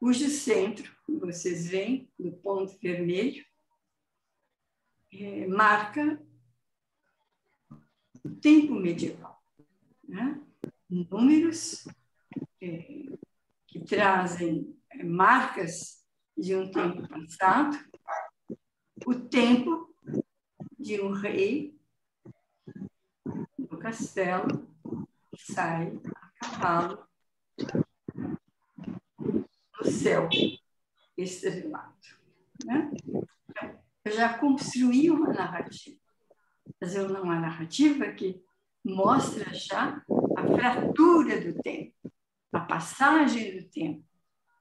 cujo centro, vocês veem, no ponto vermelho, é, marca o tempo medieval. Né? números é, que trazem é, marcas de um tempo passado, o tempo de um rei no castelo que sai a cavalo no céu estrelado. Né? Então, eu já construí uma narrativa, mas é uma narrativa que mostra já a fratura do tempo, a passagem do tempo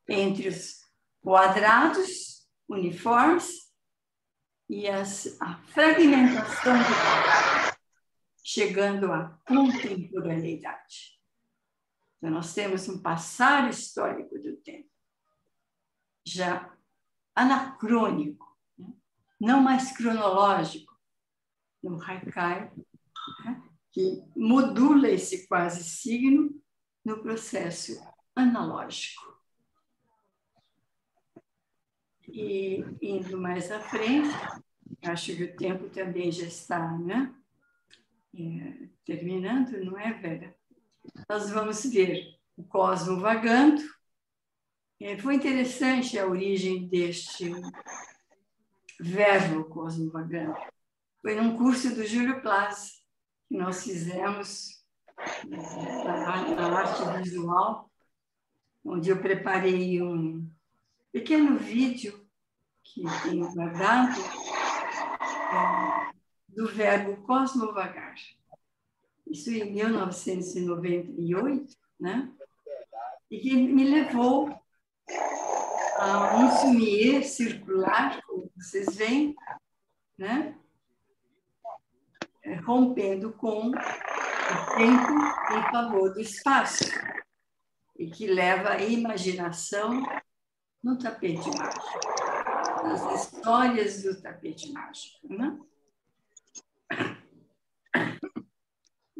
entre os quadrados uniformes e as, a fragmentação do tempo, chegando à contemporaneidade. Então, nós temos um passar histórico do tempo, já anacrônico? Não mais cronológico, no Haikai, né? que modula esse quase signo no processo analógico. E indo mais à frente, acho que o tempo também já está né? É, terminando, não é, Vera? Nós vamos ver o cosmo vagando. É, foi interessante a origem deste verbo cosmo vagando. Foi num curso do Júlio Plaza que nós fizemos na arte visual, onde eu preparei um pequeno vídeo que tenho guardado é, do verbo cosmovagar. Isso em 1998, né? E que me levou a um sumier circular, como vocês veem, né? É, rompendo com o tempo em favor do espaço, e que leva a imaginação no tapete mágico, nas histórias do tapete mágico. Né?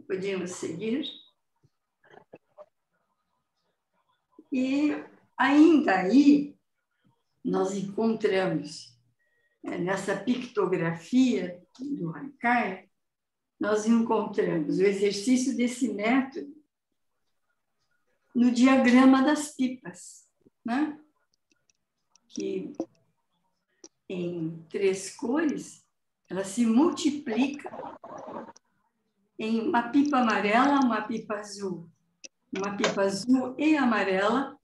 Podíamos seguir. E ainda aí, nós encontramos é, nessa pictografia do Haikai, nós encontramos o exercício desse método no diagrama das pipas, né? que em três cores ela se multiplica em uma pipa amarela, uma pipa azul, uma pipa azul e amarela,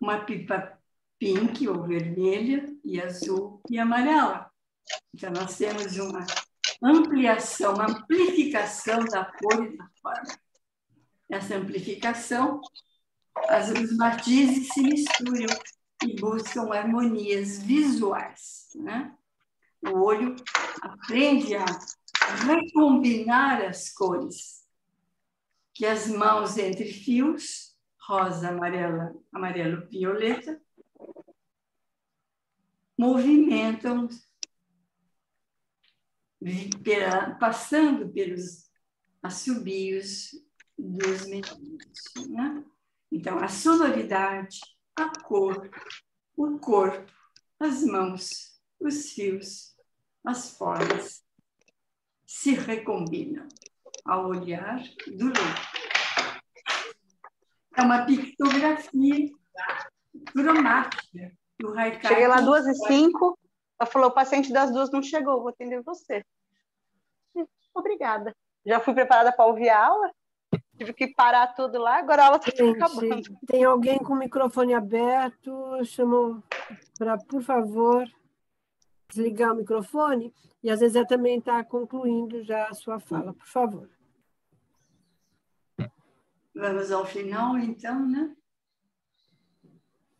uma pipa pink ou vermelha e azul e amarela. Então, nós temos uma ampliação, uma amplificação da cor e da forma. Essa amplificação, as, matizes se misturam e buscam harmonias visuais. Né? O olho aprende a recombinar as cores, que as mãos entre fios, rosa, amarela, amarelo, violeta, movimentam, passando pelos assobios dos meninos. Né? Então, a sonoridade, a cor, o corpo, as mãos, os fios, as formas se recombinam ao olhar do leitor. É uma pictografia cromática Haikai. Cheguei lá duas e cinco, ela falou, o paciente das duas não chegou, vou atender você. Obrigada. Já fui preparada para ouvir a aula, tive que parar tudo lá, agora a aula está acabando. Tem alguém com o microfone aberto? Chamou para, por favor, desligar o microfone. E às vezes ela também está concluindo já a sua fala, por favor. Vamos ao final, então, né?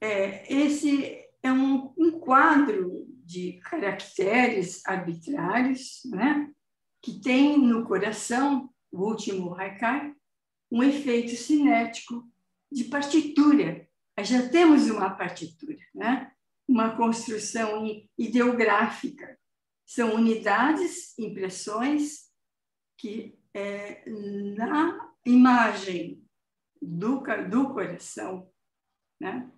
É, esse é um, um quadro de caracteres arbitrários, né? Que tem no coração, o último haikai, um efeito cinético de partitura. Já temos uma partitura, né? uma construção ideográfica. São unidades, impressões que é, na imagem do, do coração né?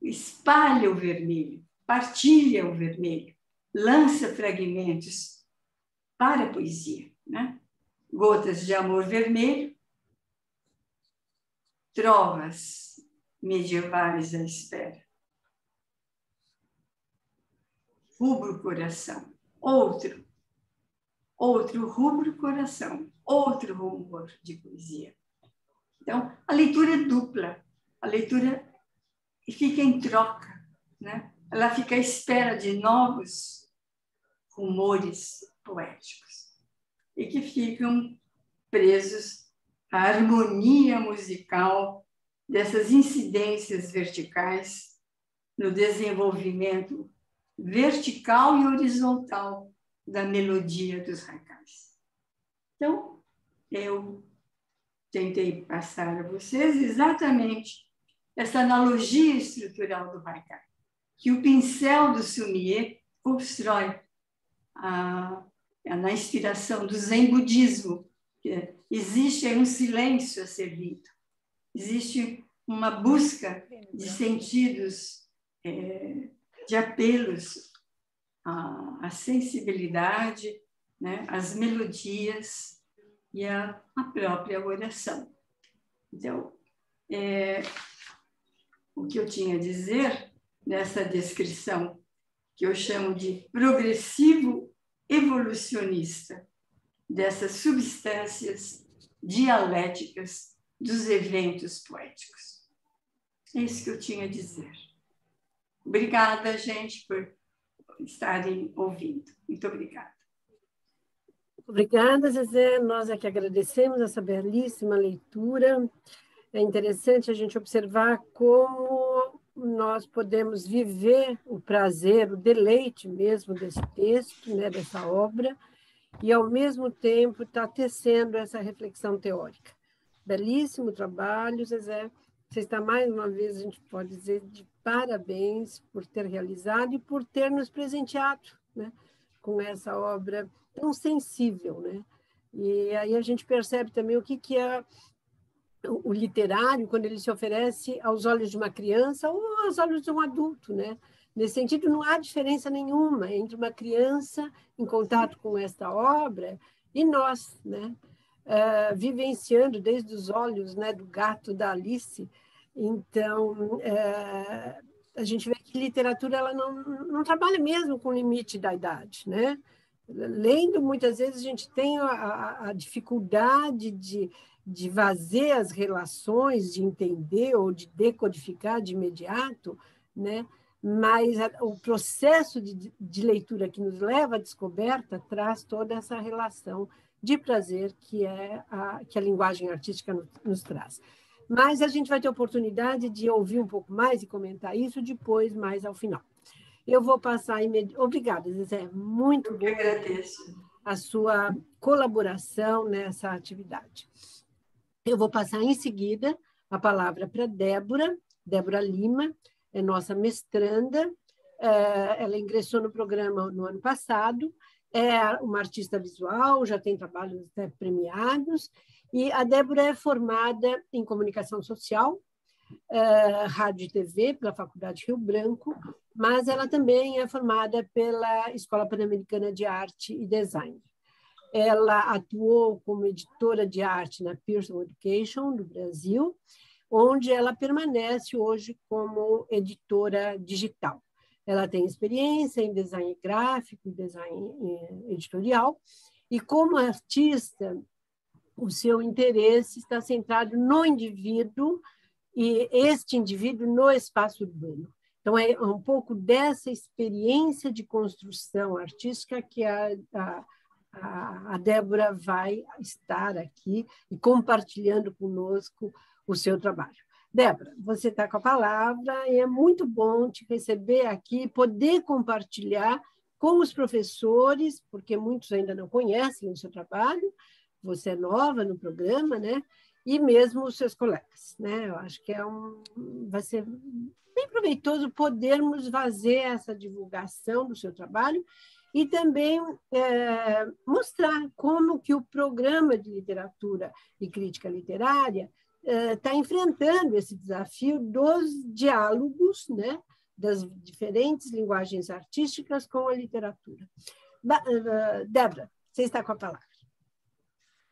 Espalha o vermelho, partilha o vermelho, lança fragmentos para a poesia. Né? Gotas de amor vermelho trovas medievais à espera. Rubro coração, outro, outro rubro coração, outro rumor de poesia. Então, a leitura é dupla, a leitura fica em troca, né? ela fica à espera de novos rumores poéticos e que ficam presos a harmonia musical dessas incidências verticais no desenvolvimento vertical e horizontal da melodia dos haikais. Então, eu tentei passar a vocês exatamente essa analogia estrutural do haikai, que o pincel do Sumier constrói a, na inspiração do Zen budismo, existe um silêncio a ser lido, existe uma busca de sentidos, é, de apelos à, à sensibilidade, né, às melodias e à própria oração. Então, é, o que eu tinha a dizer nessa descrição, que eu chamo de progressivo evolucionista, dessas substâncias dialéticas dos eventos poéticos. É isso que eu tinha a dizer. Obrigada, gente, por estarem ouvindo. Muito obrigada. Obrigada, Zezé. Nós é que agradecemos essa belíssima leitura. É interessante a gente observar como nós podemos viver o prazer, o deleite mesmo desse texto, né, dessa obra, e, ao mesmo tempo, está tecendo essa reflexão teórica. Belíssimo trabalho, Zezé. Você está, mais uma vez, a gente pode dizer, de parabéns por ter realizado e por ter nos presenteado né, com essa obra tão sensível. Né? E aí a gente percebe também o que, que é o literário quando ele se oferece aos olhos de uma criança ou aos olhos de um adulto, né? Nesse sentido, não há diferença nenhuma entre uma criança em contato com esta obra e nós, né? Uh, vivenciando desde os olhos né, do gato da Alice. Então, uh, a gente vê que literatura ela não, não trabalha mesmo com o limite da idade. Né? Lendo, muitas vezes, a gente tem a, a dificuldade de, de fazer as relações, de entender ou de decodificar de imediato, né? mas o processo de, de, leitura que nos leva à descoberta traz toda essa relação de prazer que é a, que a linguagem artística nos, nos traz. Mas a gente vai ter oportunidade de ouvir um pouco mais e comentar isso depois, mais ao final. Eu vou passar imediatamente. Obrigada, Zezé. Muito bom. agradeço. A sua colaboração nessa atividade. Eu vou passar em seguida a palavra para Débora, Débora Lima, é nossa mestranda, é, ela ingressou no programa no ano passado, é uma artista visual, já tem trabalhos até premiados, e a Débora é formada em comunicação social, é, rádio e TV pela Faculdade Rio Branco, mas ela também é formada pela Escola Pan-Americana de Arte e Design. Ela atuou como editora de arte na Pearson Education, do Brasil, onde ela permanece hoje como editora digital. Ela tem experiência em design gráfico, design eh, editorial, e como artista, o seu interesse está centrado no indivíduo e este indivíduo no espaço urbano. Então, é um pouco dessa experiência de construção artística que a, a, a Débora vai estar aqui e compartilhando conosco o seu trabalho. Débora, você está com a palavra e é muito bom te receber aqui, poder compartilhar com os professores, porque muitos ainda não conhecem o seu trabalho, você é nova no programa, né? E mesmo os seus colegas, né? Eu acho que é um, vai ser bem proveitoso podermos fazer essa divulgação do seu trabalho e também é, mostrar como que o programa de literatura e crítica literária está enfrentando esse desafio dos diálogos, né, das diferentes linguagens artísticas com a literatura. Débora, você está com a palavra.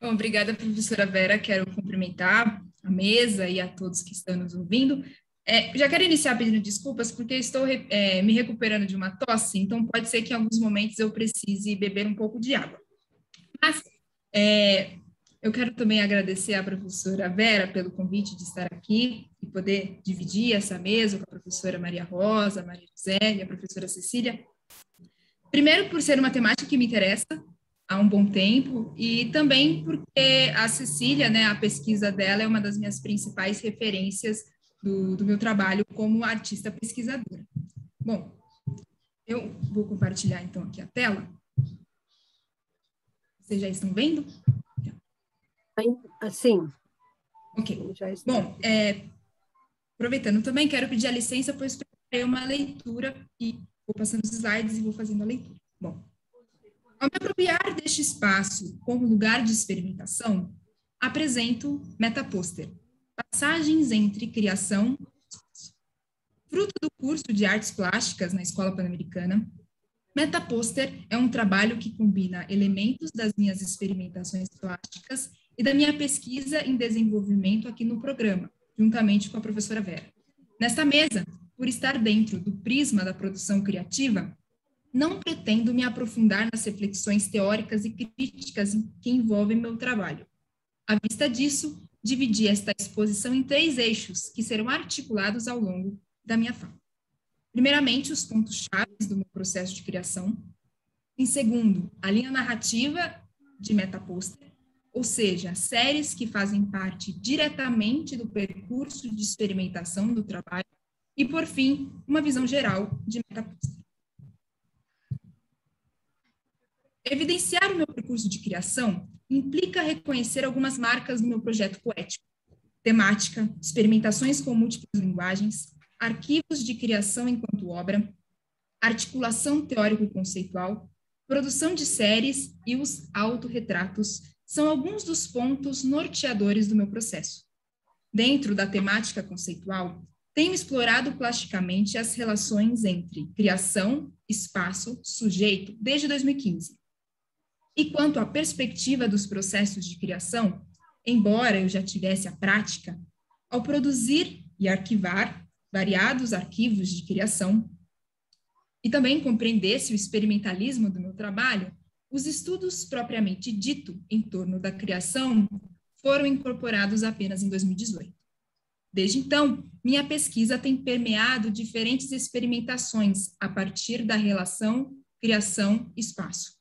Bom, obrigada, professora Vera. Quero cumprimentar a mesa e a todos que estão nos ouvindo. É, já quero iniciar pedindo desculpas, porque estou é, me recuperando de uma tosse, então pode ser que em alguns momentos eu precise beber um pouco de água. Mas é, eu quero também agradecer à professora Vera pelo convite de estar aqui e poder dividir essa mesa com a professora Maria Rosa, Maria José e a professora Cecília. Primeiro, por ser uma temática que me interessa há um bom tempo e também porque a Cecília, né, a pesquisa dela é uma das minhas principais referências do, do meu trabalho como artista pesquisadora. Bom, eu vou compartilhar então aqui a tela. Vocês já estão vendo? Sim. Ok. Bom, é, aproveitando também, quero pedir a licença, pois preparei uma leitura e vou passando os slides e vou fazendo a leitura. Bom. Ao me apropriar deste espaço como lugar de experimentação, apresento Metaposter, passagens entre criação Fruto do curso de artes plásticas na Escola Pan-Americana, Metaposter é um trabalho que combina elementos das minhas experimentações plásticas e da minha pesquisa em desenvolvimento aqui no programa, juntamente com a professora Vera. Nesta mesa, por estar dentro do prisma da produção criativa, não pretendo me aprofundar nas reflexões teóricas e críticas que envolvem meu trabalho. À vista disso, dividi esta exposição em três eixos que serão articulados ao longo da minha fala. Primeiramente, os pontos-chave do meu processo de criação. Em segundo, a linha narrativa de metaposter, ou seja, séries que fazem parte diretamente do percurso de experimentação do trabalho. E, por fim, uma visão geral de metaposter. Evidenciar o meu percurso de criação implica reconhecer algumas marcas do meu projeto poético. Temática, experimentações com múltiplas linguagens, arquivos de criação enquanto obra, articulação teórico-conceitual, produção de séries e os autorretratos são alguns dos pontos norteadores do meu processo. Dentro da temática conceitual, tenho explorado plasticamente as relações entre criação, espaço, sujeito desde 2015. E quanto à perspectiva dos processos de criação, embora eu já tivesse a prática, ao produzir e arquivar variados arquivos de criação, e também compreendesse o experimentalismo do meu trabalho, os estudos propriamente dito em torno da criação foram incorporados apenas em 2018. Desde então, minha pesquisa tem permeado diferentes experimentações a partir da relação criação-espaço.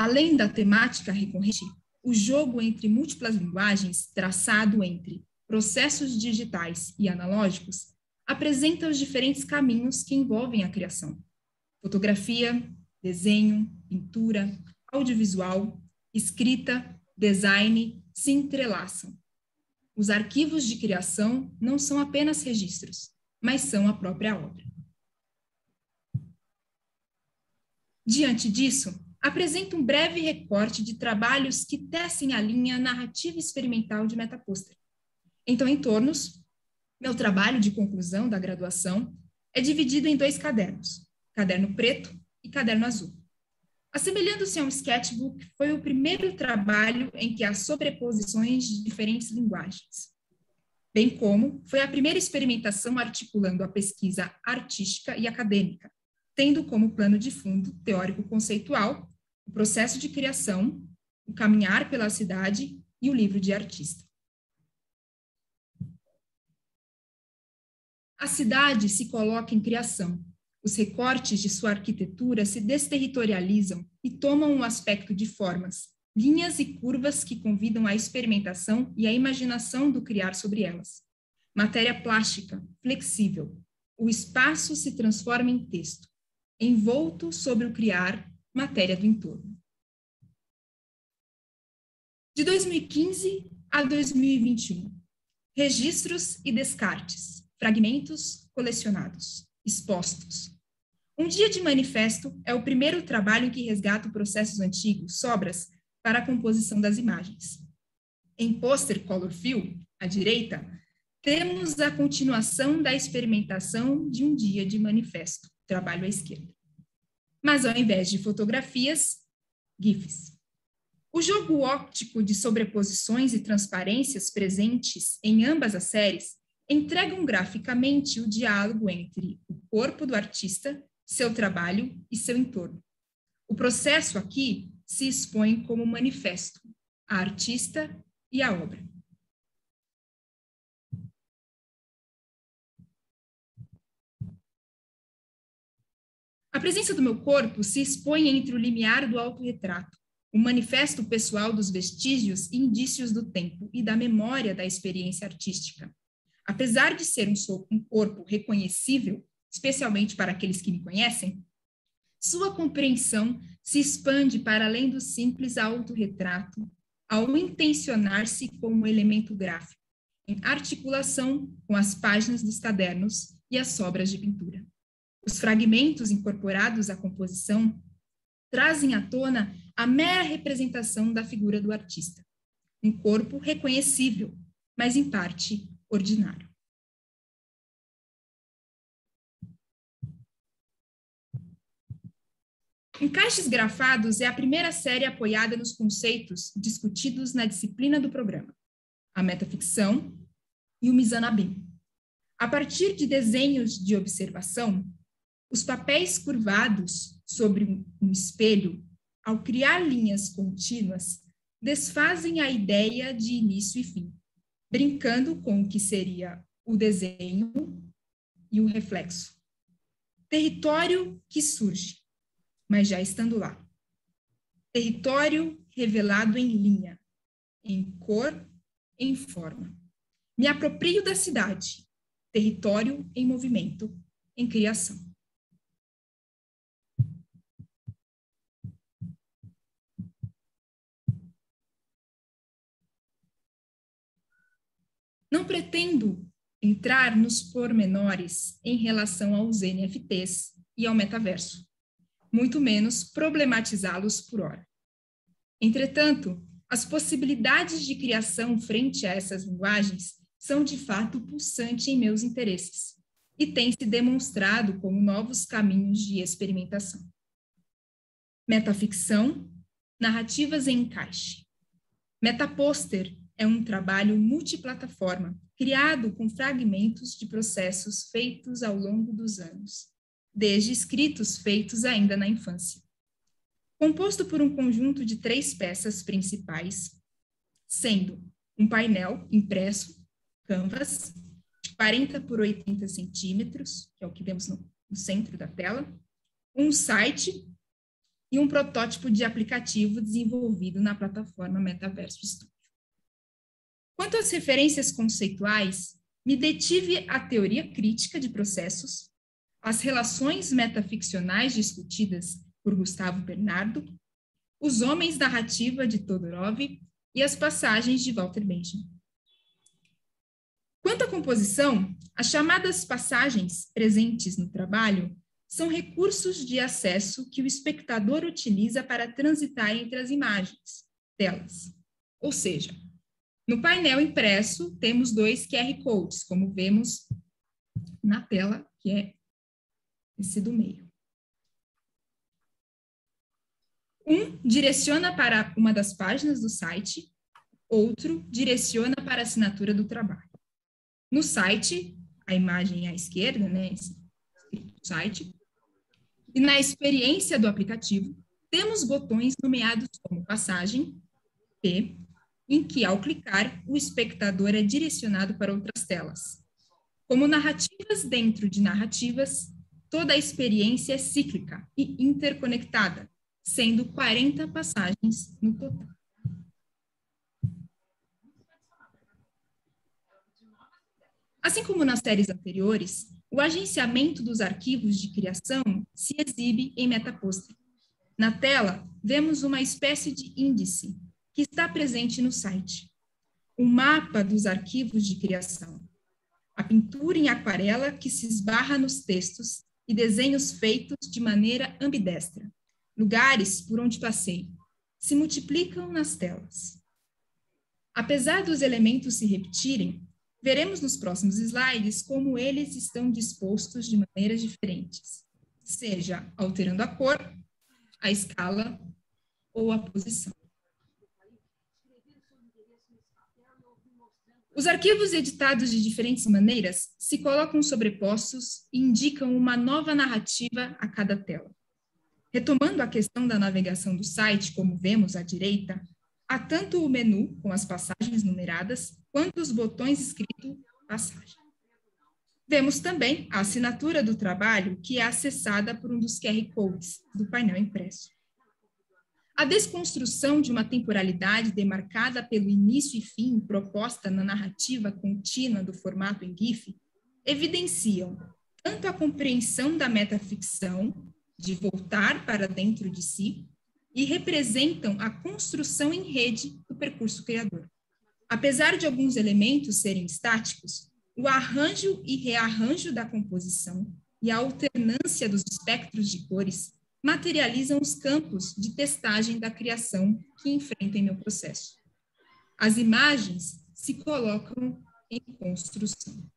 Além da temática recorrente, o jogo entre múltiplas linguagens, traçado entre processos digitais e analógicos, apresenta os diferentes caminhos que envolvem a criação. Fotografia, desenho, pintura, audiovisual, escrita, design se entrelaçam. Os arquivos de criação não são apenas registros, mas são a própria obra. Diante disso, apresento um breve recorte de trabalhos que tecem a linha narrativa experimental de Metaposter. Então, em tornos, meu trabalho de conclusão da graduação é dividido em dois cadernos, caderno preto e caderno azul. Assemelhando-se a um sketchbook, foi o primeiro trabalho em que há sobreposições de diferentes linguagens, bem como foi a primeira experimentação articulando a pesquisa artística e acadêmica, tendo como plano de fundo teórico-conceitual o processo de criação, o caminhar pela cidade e o livro de artista. A cidade se coloca em criação. Os recortes de sua arquitetura se desterritorializam e tomam um aspecto de formas, linhas e curvas que convidam à experimentação e à imaginação do criar sobre elas. Matéria plástica, flexível. O espaço se transforma em texto, envolto sobre o criar matéria do entorno. De 2015 a 2021, registros e descartes, fragmentos colecionados, expostos. Um dia de manifesto é o primeiro trabalho em que resgata processos antigos, sobras, para a composição das imagens. Em pôster color fill, à direita, temos a continuação da experimentação de um dia de manifesto, trabalho à esquerda mas ao invés de fotografias, GIFs. O jogo óptico de sobreposições e transparências presentes em ambas as séries entregam graficamente o diálogo entre o corpo do artista, seu trabalho e seu entorno. O processo aqui se expõe como manifesto, a artista e a obra. A presença do meu corpo se expõe entre o limiar do autorretrato, o manifesto pessoal dos vestígios e indícios do tempo e da memória da experiência artística. Apesar de ser um, um corpo reconhecível, especialmente para aqueles que me conhecem, sua compreensão se expande para além do simples autorretrato, ao intencionar-se como elemento gráfico, em articulação com as páginas dos cadernos e as sobras de pintura. Os fragmentos incorporados à composição trazem à tona a mera representação da figura do artista. Um corpo reconhecível, mas em parte ordinário. Encaixes Grafados é a primeira série apoiada nos conceitos discutidos na disciplina do programa, a metaficção e o Mizanabim. A partir de desenhos de observação, os papéis curvados sobre um espelho, ao criar linhas contínuas, desfazem a ideia de início e fim, brincando com o que seria o desenho e o reflexo. Território que surge, mas já estando lá. Território revelado em linha, em cor, em forma. Me aproprio da cidade, território em movimento, em criação. Não pretendo entrar nos pormenores em relação aos NFTs e ao metaverso muito menos problematizá-los por hora. Entretanto, as possibilidades de criação frente a essas linguagens são de fato pulsantes em meus interesses e têm se demonstrado como novos caminhos de experimentação. Metaficção, narrativas em encaixe. Metaposter é um trabalho multiplataforma, criado com fragmentos de processos feitos ao longo dos anos, desde escritos feitos ainda na infância. Composto por um conjunto de três peças principais, sendo um painel impresso, canvas, de 40 por 80 centímetros, que é o que vemos no, no centro da tela, um site e um protótipo de aplicativo desenvolvido na plataforma Metaverso Studio. Quanto às referências conceituais, me detive à teoria crítica de processos, as relações metaficcionais discutidas por Gustavo Bernardo, os homens narrativa de Todorov e as passagens de Walter Benjamin. Quanto à composição, as chamadas passagens presentes no trabalho são recursos de acesso que o espectador utiliza para transitar entre as imagens, telas. Ou seja, no painel impresso temos dois QR codes, como vemos na tela, que é esse do meio. Um direciona para uma das páginas do site, outro direciona para a assinatura do trabalho. No site, a imagem à esquerda, né, esse site, e na experiência do aplicativo, temos botões nomeados como passagem, P, em que, ao clicar, o espectador é direcionado para outras telas. Como narrativas dentro de narrativas, Toda a experiência é cíclica e interconectada, sendo 40 passagens no total. Assim como nas séries anteriores, o agenciamento dos arquivos de criação se exibe em metaposter. Na tela, vemos uma espécie de índice que está presente no site. O mapa dos arquivos de criação. A pintura em aquarela que se esbarra nos textos e desenhos feitos de maneira ambidestra. Lugares por onde passei se multiplicam nas telas. Apesar dos elementos se repetirem, veremos nos próximos slides como eles estão dispostos de maneiras diferentes, seja alterando a cor, a escala ou a posição. Os arquivos editados de diferentes maneiras se colocam sobrepostos e indicam uma nova narrativa a cada tela. Retomando a questão da navegação do site, como vemos à direita, há tanto o menu com as passagens numeradas, quanto os botões escrito passagem. Vemos também a assinatura do trabalho, que é acessada por um dos QR Codes do painel impresso. A desconstrução de uma temporalidade demarcada pelo início e fim proposta na narrativa contínua do formato em GIF evidenciam tanto a compreensão da metaficção, de voltar para dentro de si, e representam a construção em rede do percurso criador. Apesar de alguns elementos serem estáticos, o arranjo e rearranjo da composição e a alternância dos espectros de cores materializam os campos de testagem da criação que enfrento em meu processo. As imagens se colocam em construção.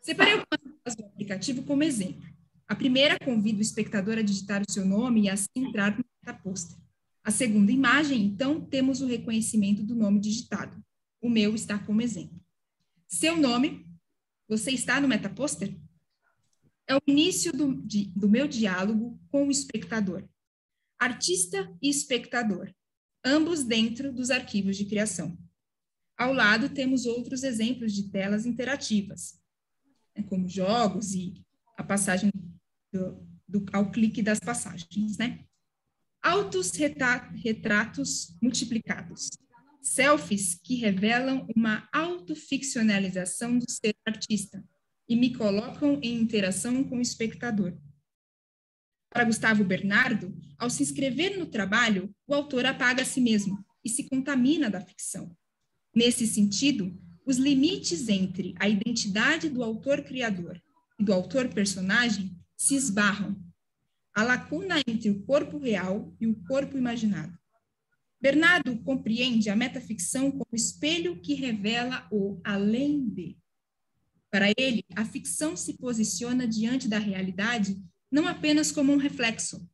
Separei algumas do aplicativo como exemplo. A primeira convida o espectador a digitar o seu nome e assim entrar no metaposter. A segunda imagem, então, temos o reconhecimento do nome digitado. O meu está como exemplo. Seu nome, você está no metaposter? É o início do, de, do meu diálogo com o espectador. Artista e espectador, ambos dentro dos arquivos de criação. Ao lado, temos outros exemplos de telas interativas, né, como jogos e a passagem do, do, ao clique das passagens, né? Autos retratos multiplicados. Selfies que revelam uma autoficcionalização do ser artista e me colocam em interação com o espectador. Para Gustavo Bernardo, ao se inscrever no trabalho, o autor apaga a si mesmo e se contamina da ficção. Nesse sentido, os limites entre a identidade do autor-criador e do autor-personagem se esbarram. A lacuna entre o corpo real e o corpo imaginado. Bernardo compreende a metaficção como espelho que revela o além de. Para ele, a ficção se posiciona diante da realidade não apenas como um reflexo,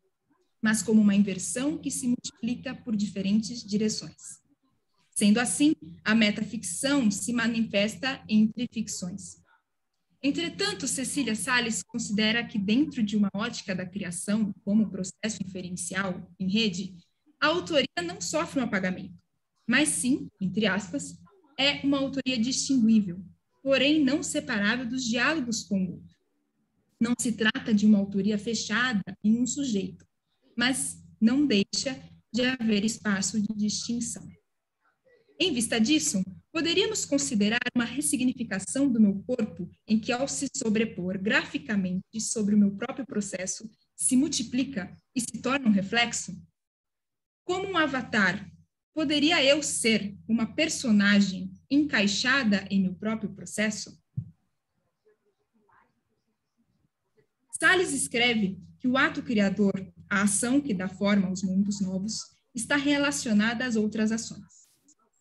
mas como uma inversão que se multiplica por diferentes direções. Sendo assim, a metaficção se manifesta entre ficções. Entretanto, Cecília Salles considera que dentro de uma ótica da criação, como processo inferencial em rede, a autoria não sofre um apagamento, mas sim, entre aspas, é uma autoria distinguível, porém não separável dos diálogos com o outro. Não se trata de uma autoria fechada em um sujeito, mas não deixa de haver espaço de distinção. Em vista disso, poderíamos considerar uma ressignificação do meu corpo em que, ao se sobrepor graficamente sobre o meu próprio processo, se multiplica e se torna um reflexo? Como um avatar, poderia eu ser uma personagem encaixada em meu próprio processo? Salles escreve que o ato criador, a ação que dá forma aos mundos novos, está relacionada às outras ações.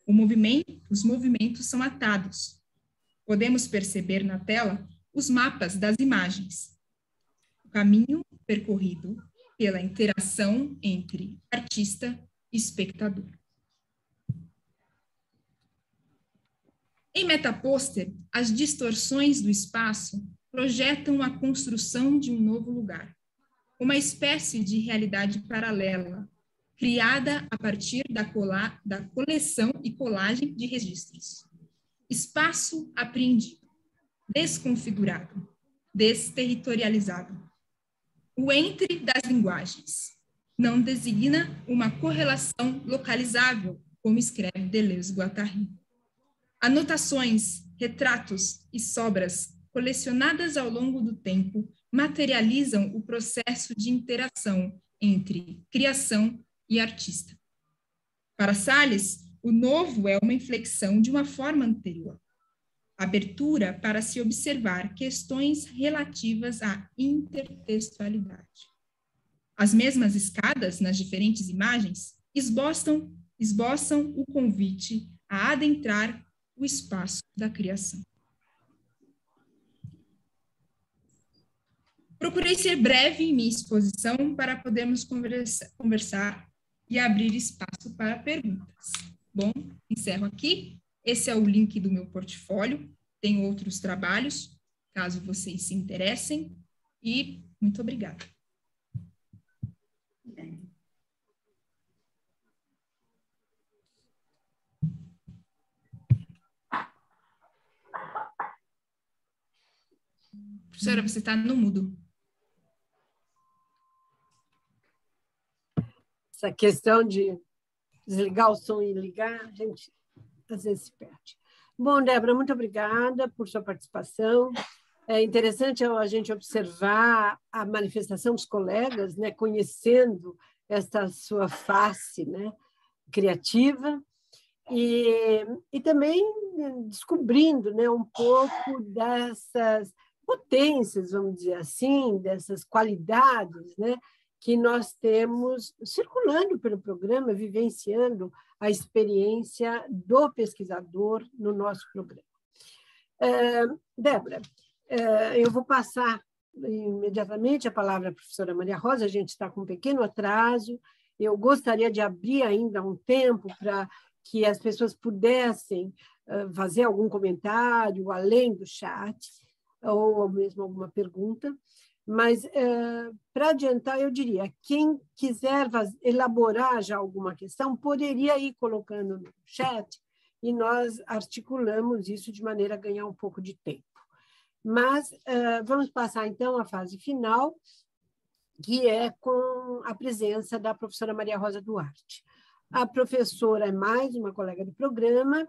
Movimento, os movimentos são atados. Podemos perceber na tela os mapas das imagens. O caminho percorrido pela interação entre artista e espectador. Em Metaposter, as distorções do espaço projetam a construção de um novo lugar, uma espécie de realidade paralela, criada a partir da, da coleção e colagem de registros. Espaço apreendido, desconfigurado, desterritorializado. O entre das linguagens não designa uma correlação localizável, como escreve Deleuze-Guattari. Anotações, retratos e sobras colecionadas ao longo do tempo materializam o processo de interação entre criação e artista. Para Salles, o novo é uma inflexão de uma forma anterior, abertura para se observar questões relativas à intertextualidade. As mesmas escadas nas diferentes imagens esboçam, esboçam o convite a adentrar o espaço da criação. Procurei ser breve em minha exposição para podermos conversa, conversar e abrir espaço para perguntas. Bom, encerro aqui. Esse é o link do meu portfólio. Tem outros trabalhos, caso vocês se interessem. E muito obrigada. Professora, você está no mudo. essa questão de desligar o som e ligar, gente às vezes se perde. Bom, Débora, muito obrigada por sua participação. É interessante a gente observar a manifestação dos colegas, né, conhecendo esta sua face né, criativa, e, e também descobrindo né, um pouco dessas potências, vamos dizer assim, dessas qualidades né, que nós temos circulando pelo programa, vivenciando a experiência do pesquisador no nosso programa. Débora, eu vou passar imediatamente a palavra à professora Maria Rosa, a gente está com um pequeno atraso, eu gostaria de abrir ainda um tempo para que as pessoas pudessem fazer algum comentário além do chat, ou mesmo alguma pergunta. Mas, para adiantar, eu diria: quem quiser elaborar já alguma questão, poderia ir colocando no chat e nós articulamos isso de maneira a ganhar um pouco de tempo. Mas vamos passar então à fase final, que é com a presença da professora Maria Rosa Duarte. A professora é mais uma colega do programa,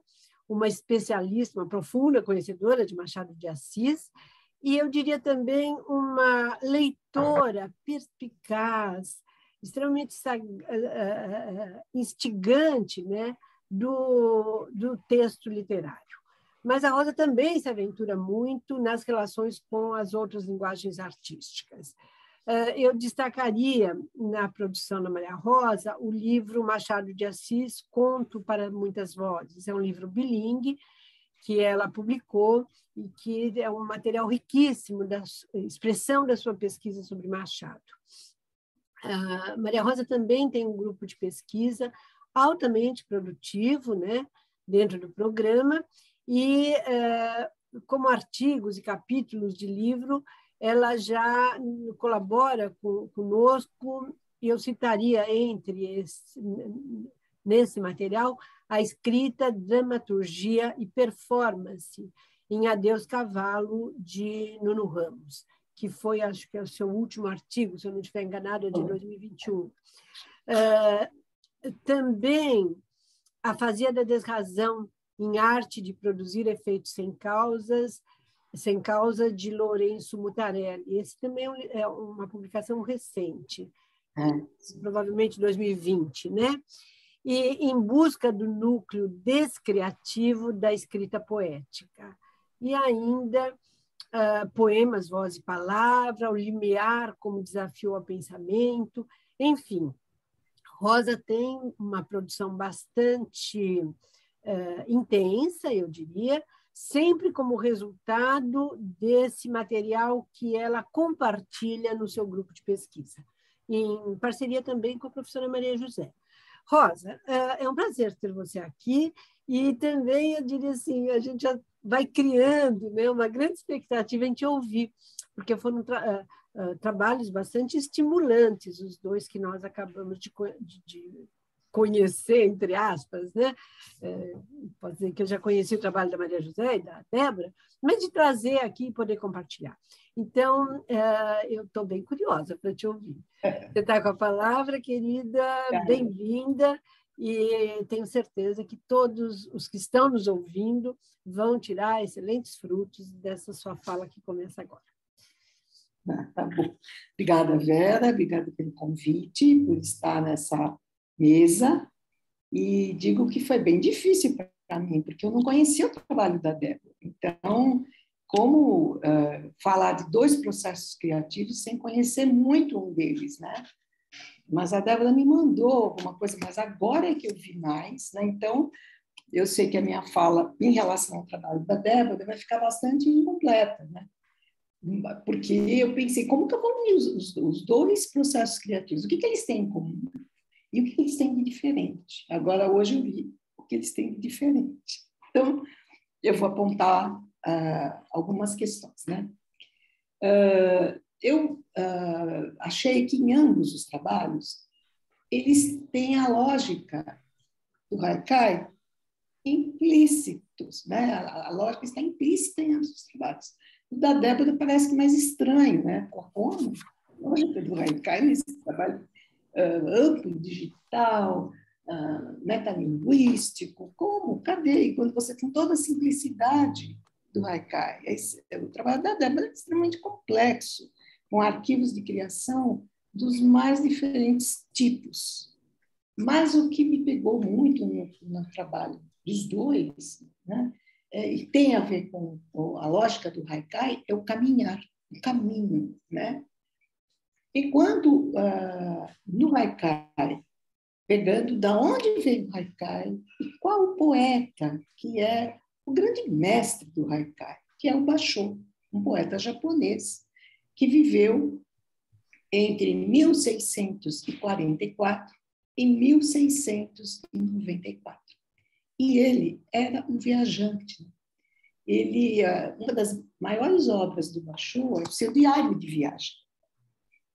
uma especialista, uma profunda conhecedora de Machado de Assis, e eu diria também uma leitora perspicaz, extremamente eh, eh, instigante né, do, do texto literário. Mas a Rosa também se aventura muito nas relações com as outras linguagens artísticas. Eh, eu destacaria na produção da Maria Rosa o livro Machado de Assis, Conto para Muitas Vozes. É um livro bilingue que ela publicou e que é um material riquíssimo da expressão da sua pesquisa sobre Machado. A Maria Rosa também tem um grupo de pesquisa altamente produtivo, né, dentro do programa e eh, como artigos e capítulos de livro ela já colabora com, conosco, e eu citaria entre esse, nesse material a escrita, dramaturgia e performance em Adeus Cavalo, de Nuno Ramos, que foi, acho que é o seu último artigo, se eu não estiver enganado, é de 2021. Uh, ah, também a Fazia da Desrazão em Arte de Produzir Efeitos Sem Causas, sem Causa, de Lourenço Mutarelli. Esse também é, é uma publicação recente, é. provavelmente 2020, né? E em busca do núcleo descriativo da escrita poética. E ainda uh, poemas, voz e palavra, o limiar como desafio ao pensamento, enfim. Rosa tem uma produção bastante uh, intensa, eu diria, sempre como resultado desse material que ela compartilha no seu grupo de pesquisa, em parceria também com a professora Maria José. Rosa, é, é um prazer ter você aqui e também eu diria assim, a gente já vai criando né, uma grande expectativa em te ouvir, porque foram tra uh, trabalhos bastante estimulantes, os dois que nós acabamos de, de conhecer, entre aspas, né? É, pode dizer que eu já conheci o trabalho da Maria José e da Débora, mas de trazer aqui e poder compartilhar. Então, é, eu estou bem curiosa para te ouvir. Você está com a palavra, querida, bem-vinda, e tenho certeza que todos os que estão nos ouvindo vão tirar excelentes frutos dessa sua fala que começa agora. Ah, tá bom. Obrigada, Vera, obrigada pelo convite, por estar nessa mesa e digo que foi bem difícil para mim, porque eu não conhecia o trabalho da Débora. Então, como uh, falar de dois processos criativos sem conhecer muito um deles, né? Mas a Débora me mandou alguma coisa, mas agora é que eu vi mais, né? Então, eu sei que a minha fala em relação ao trabalho da Débora vai ficar bastante incompleta, né? Porque eu pensei, como que eu vou unir os, os, dois processos criativos? O que, que eles têm em comum? E o que eles têm de diferente? Agora, hoje eu vi o que eles têm de diferente. Então, eu vou apontar uh, algumas questões. Né? Uh, eu uh, achei que em ambos os trabalhos, eles têm a lógica do Haikai implícitos, né? A, lógica está implícita em ambos os trabalhos. O da Débora parece que mais estranho, né? Como? A lógica do Haikai nesse trabalho amplo, digital, uh, metalinguístico, como? Cadê? E quando você tem toda a simplicidade do Haikai. O trabalho da Débora é extremamente complexo, com arquivos de criação dos mais diferentes tipos. Mas o que me pegou muito no, no trabalho dos dois né, é, e tem a ver com, com a lógica do haikai, é o caminhar, o caminho, né? Enquanto uh, no haikai, pegando da onde vem o haikai e qual o poeta que é o grande mestre do haikai, que é o Basho, um poeta japonês que viveu entre 1644 e 1694. E ele era um viajante. Ele, ah, uma das maiores obras do Basho é o seu diário de viagem.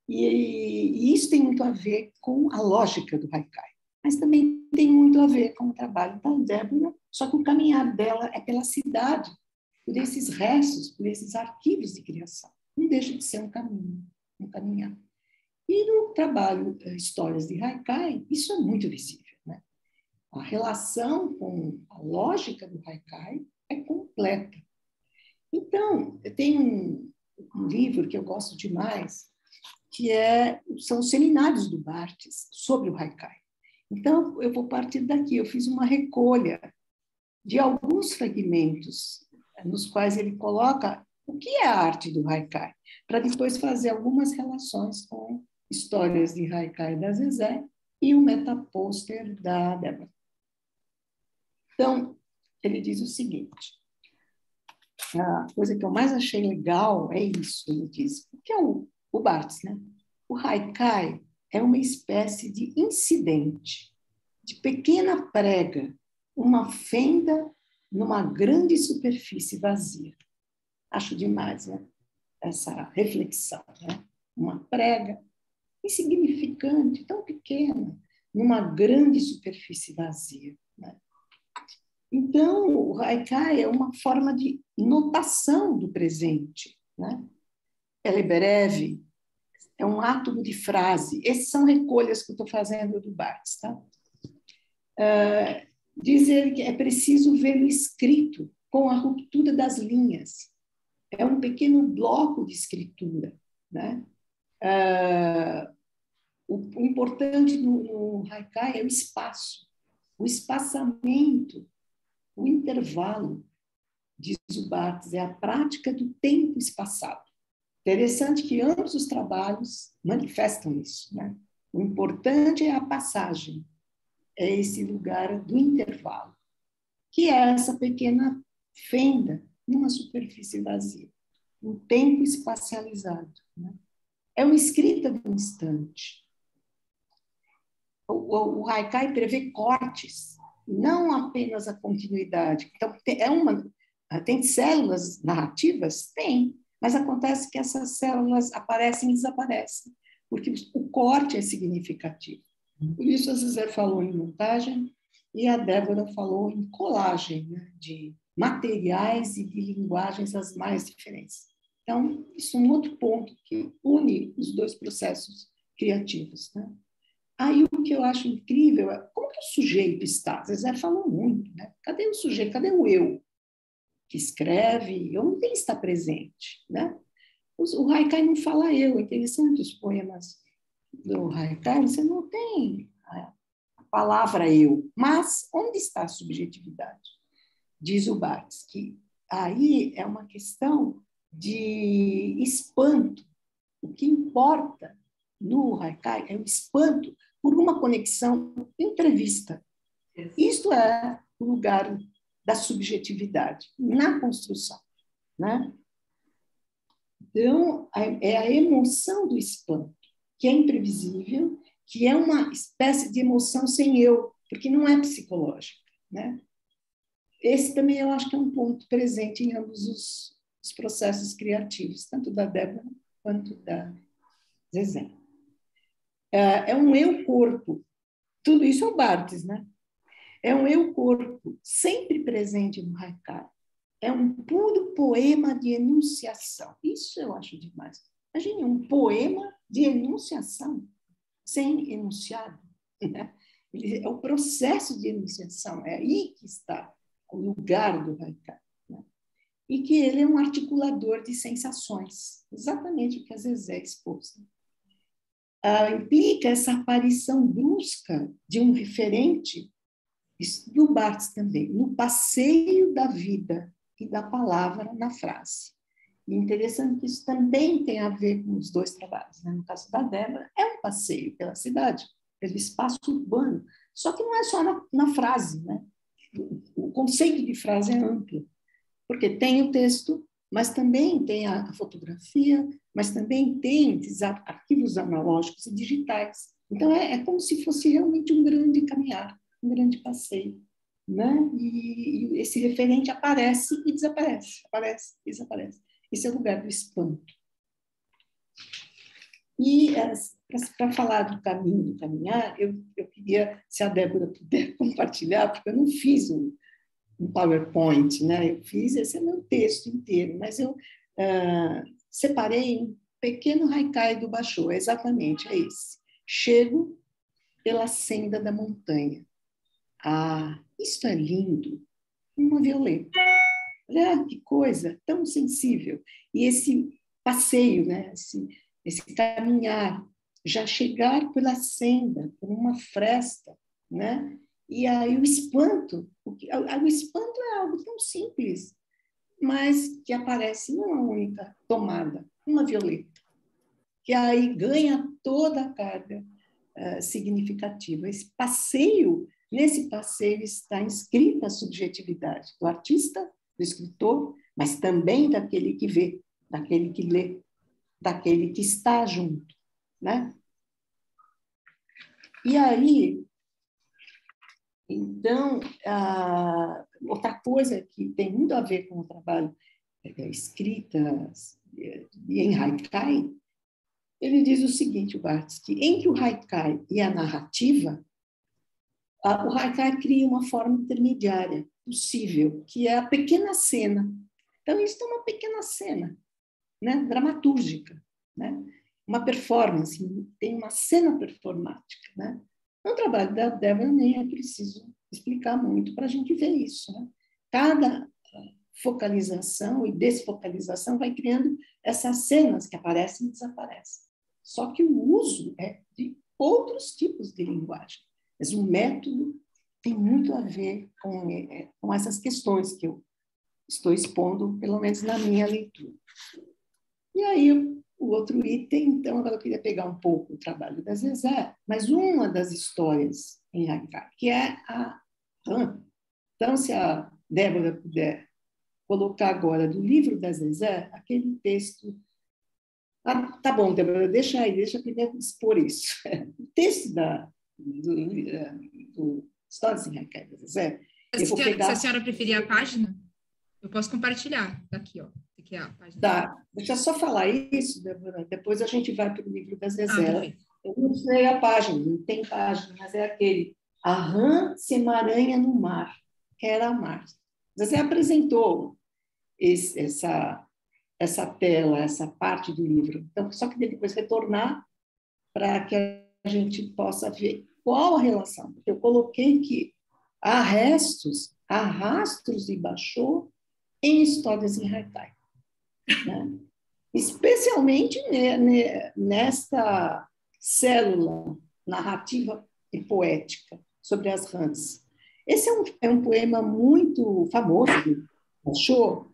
E, e, isso tem muito a ver com a lógica do haikai, mas também tem muito a ver com o trabalho da Débora, só que o caminhar dela é pela cidade, por esses restos, por esses arquivos de criação. Não deixa de ser um caminho, um caminhar. E no trabalho eh, Histórias de Haikai, isso é muito visível. Né? A relação com a lógica do Haikai é completa. Então, tem um, um livro que eu gosto demais, que é, são os seminários do Bartes sobre o Haikai. Então, eu vou partir daqui. Eu fiz uma recolha de alguns fragmentos nos quais ele coloca o que é a arte do Haikai, para depois fazer algumas relações com histórias de Haikai da Zezé e o metaposter da Débora. Então, ele diz o seguinte, a coisa que eu mais achei legal é isso, ele diz, o que é o, o Barthes, né? O Haikai é uma espécie de incidente, de pequena prega, uma fenda numa grande superfície vazia. Acho demais né? essa reflexão. Né? Uma prega insignificante, tão pequena, numa grande superfície vazia. Né? Então, o haikai é uma forma de notação do presente. Né? Ela é breve, é um átomo de frase. Essas são recolhas que eu estou fazendo do Barthes. Tá? Uh, diz ele que é preciso vê-lo escrito com a ruptura das linhas. É um pequeno bloco de escritura. Né? Uh, o, o, importante no, no Haikai é o espaço, o espaçamento, o intervalo, diz o Barthes, é a prática do tempo espaçado. Interessante que ambos os trabalhos manifestam isso. Né? O importante é a passagem, é esse lugar do intervalo, que é essa pequena fenda numa superfície vazia, um tempo espacializado. Né? É uma escrita do instante. O, o, o Haikai prevê cortes, não apenas a continuidade. Então, é uma, tem células narrativas? Tem, mas acontece que essas células aparecem e desaparecem, porque o corte é significativo. Por isso, a Zezé falou em montagem e a Débora falou em colagem né, de materiais e de linguagens as mais diferentes. Então, isso é um outro ponto que une os dois processos criativos. Né? Aí o que eu acho incrível é como que o sujeito está. Zezé falou muito, né? Cadê o sujeito? Cadê o eu que escreve? Onde está presente, né? O Haikai não fala eu. É interessante os poemas do Haikai, você não tem a palavra eu, mas onde está a subjetividade? Diz o Barthes, que aí é uma questão de espanto. O que importa no Haikai é o espanto por uma conexão imprevista. Isto é o lugar da subjetividade na construção, né? Então, é a emoção do espanto que é imprevisível, que é uma espécie de emoção sem eu, porque não é psicológica, né? Esse também eu acho que é um ponto presente em ambos os, os processos criativos, tanto da Débora quanto da Zezé. É, é um eu-corpo. Tudo isso é o Barthes, né? É um eu-corpo sempre presente no Haikai. É um puro poema de enunciação. Isso eu acho demais. Imagine um poema de enunciação sem enunciado. Né? É o processo de enunciação, é aí que está o lugar do Haikai. Né? E que ele é um articulador de sensações, exatamente o que a Zezé expôs. Né? Ah, implica essa aparição brusca de um referente do Barthes também, no passeio da vida e da palavra na frase. E interessante que isso também tem a ver com os dois trabalhos. Né? No caso da Débora, é um passeio pela cidade, pelo espaço urbano, só que não é só na, na frase. Né? O, o conceito de frase é amplo, porque tem o texto, mas também tem a, a fotografia, mas também tem arquivos analógicos e digitais. Então, é, é como se fosse realmente um grande caminhar, um grande passeio né? E, e, esse referente aparece e desaparece, aparece e desaparece. Esse é o lugar do espanto. E para falar do caminho, do caminhar, eu, eu queria, se a Débora puder compartilhar, porque eu não fiz um, um PowerPoint, né? Eu fiz esse é meu texto inteiro, mas eu uh, separei um pequeno haikai do Bachô, exatamente, é esse. Chego pela senda da montanha. Ah, isso é lindo! Uma violeta. Olha que coisa tão sensível. E esse passeio, né? esse, esse caminhar, já chegar pela senda, por uma fresta, né? E aí o espanto, o, que, o espanto é algo tão simples, mas que aparece numa única tomada, uma violeta, que aí ganha toda a carga uh, significativa. Esse passeio, nesse passeio está inscrita a subjetividade do artista do escritor, mas também daquele que vê, daquele que lê, daquele que está junto, né? E aí, então, outra coisa que tem muito a ver com o trabalho é, escrita em Haikai, ele diz o seguinte, o Barthes, que entre o Haikai e a narrativa, o Haikai cria uma forma intermediária, possível, que é a pequena cena. Então, isso é uma pequena cena, né? dramatúrgica, né? uma performance, tem uma cena performática. Né? No trabalho da Débora nem é preciso explicar muito para a gente ver isso. Né? Cada focalização e desfocalização vai criando essas cenas que aparecem e desaparecem. Só que o uso é de outros tipos de linguagem. Mas o método tem muito a ver com, é, com essas questões que eu estou expondo, pelo menos na minha leitura. E aí, o outro item, então, agora eu queria pegar um pouco o trabalho da Zezé, mas uma das histórias em Haikai, que é a Han. Então, se a Débora puder colocar agora do livro da Zezé, aquele texto. Ah, tá bom, Débora, deixa aí, deixa primeiro expor isso. O texto da, do, do Histórias em Haikai da Zezé. Se, pegar... se a senhora preferir a página, eu posso compartilhar. Tá aqui, ó. Aqui é a página. Tá. Deixa eu só falar isso, Débora. Depois a gente vai para o livro da Zezé. Ah, eu não sei a página, não tem página, mas é aquele. A rã se emaranha no mar, era a mar. Zezé apresentou esse, essa, essa tela, essa parte do livro. Então, só que depois retornar para que a gente possa ver qual a relação? Porque eu coloquei que há restos, há rastros de Bachô em histórias em Haikai. Né? Especialmente nesta célula narrativa e poética sobre as rãs. Esse é um, é um poema muito famoso Bachô.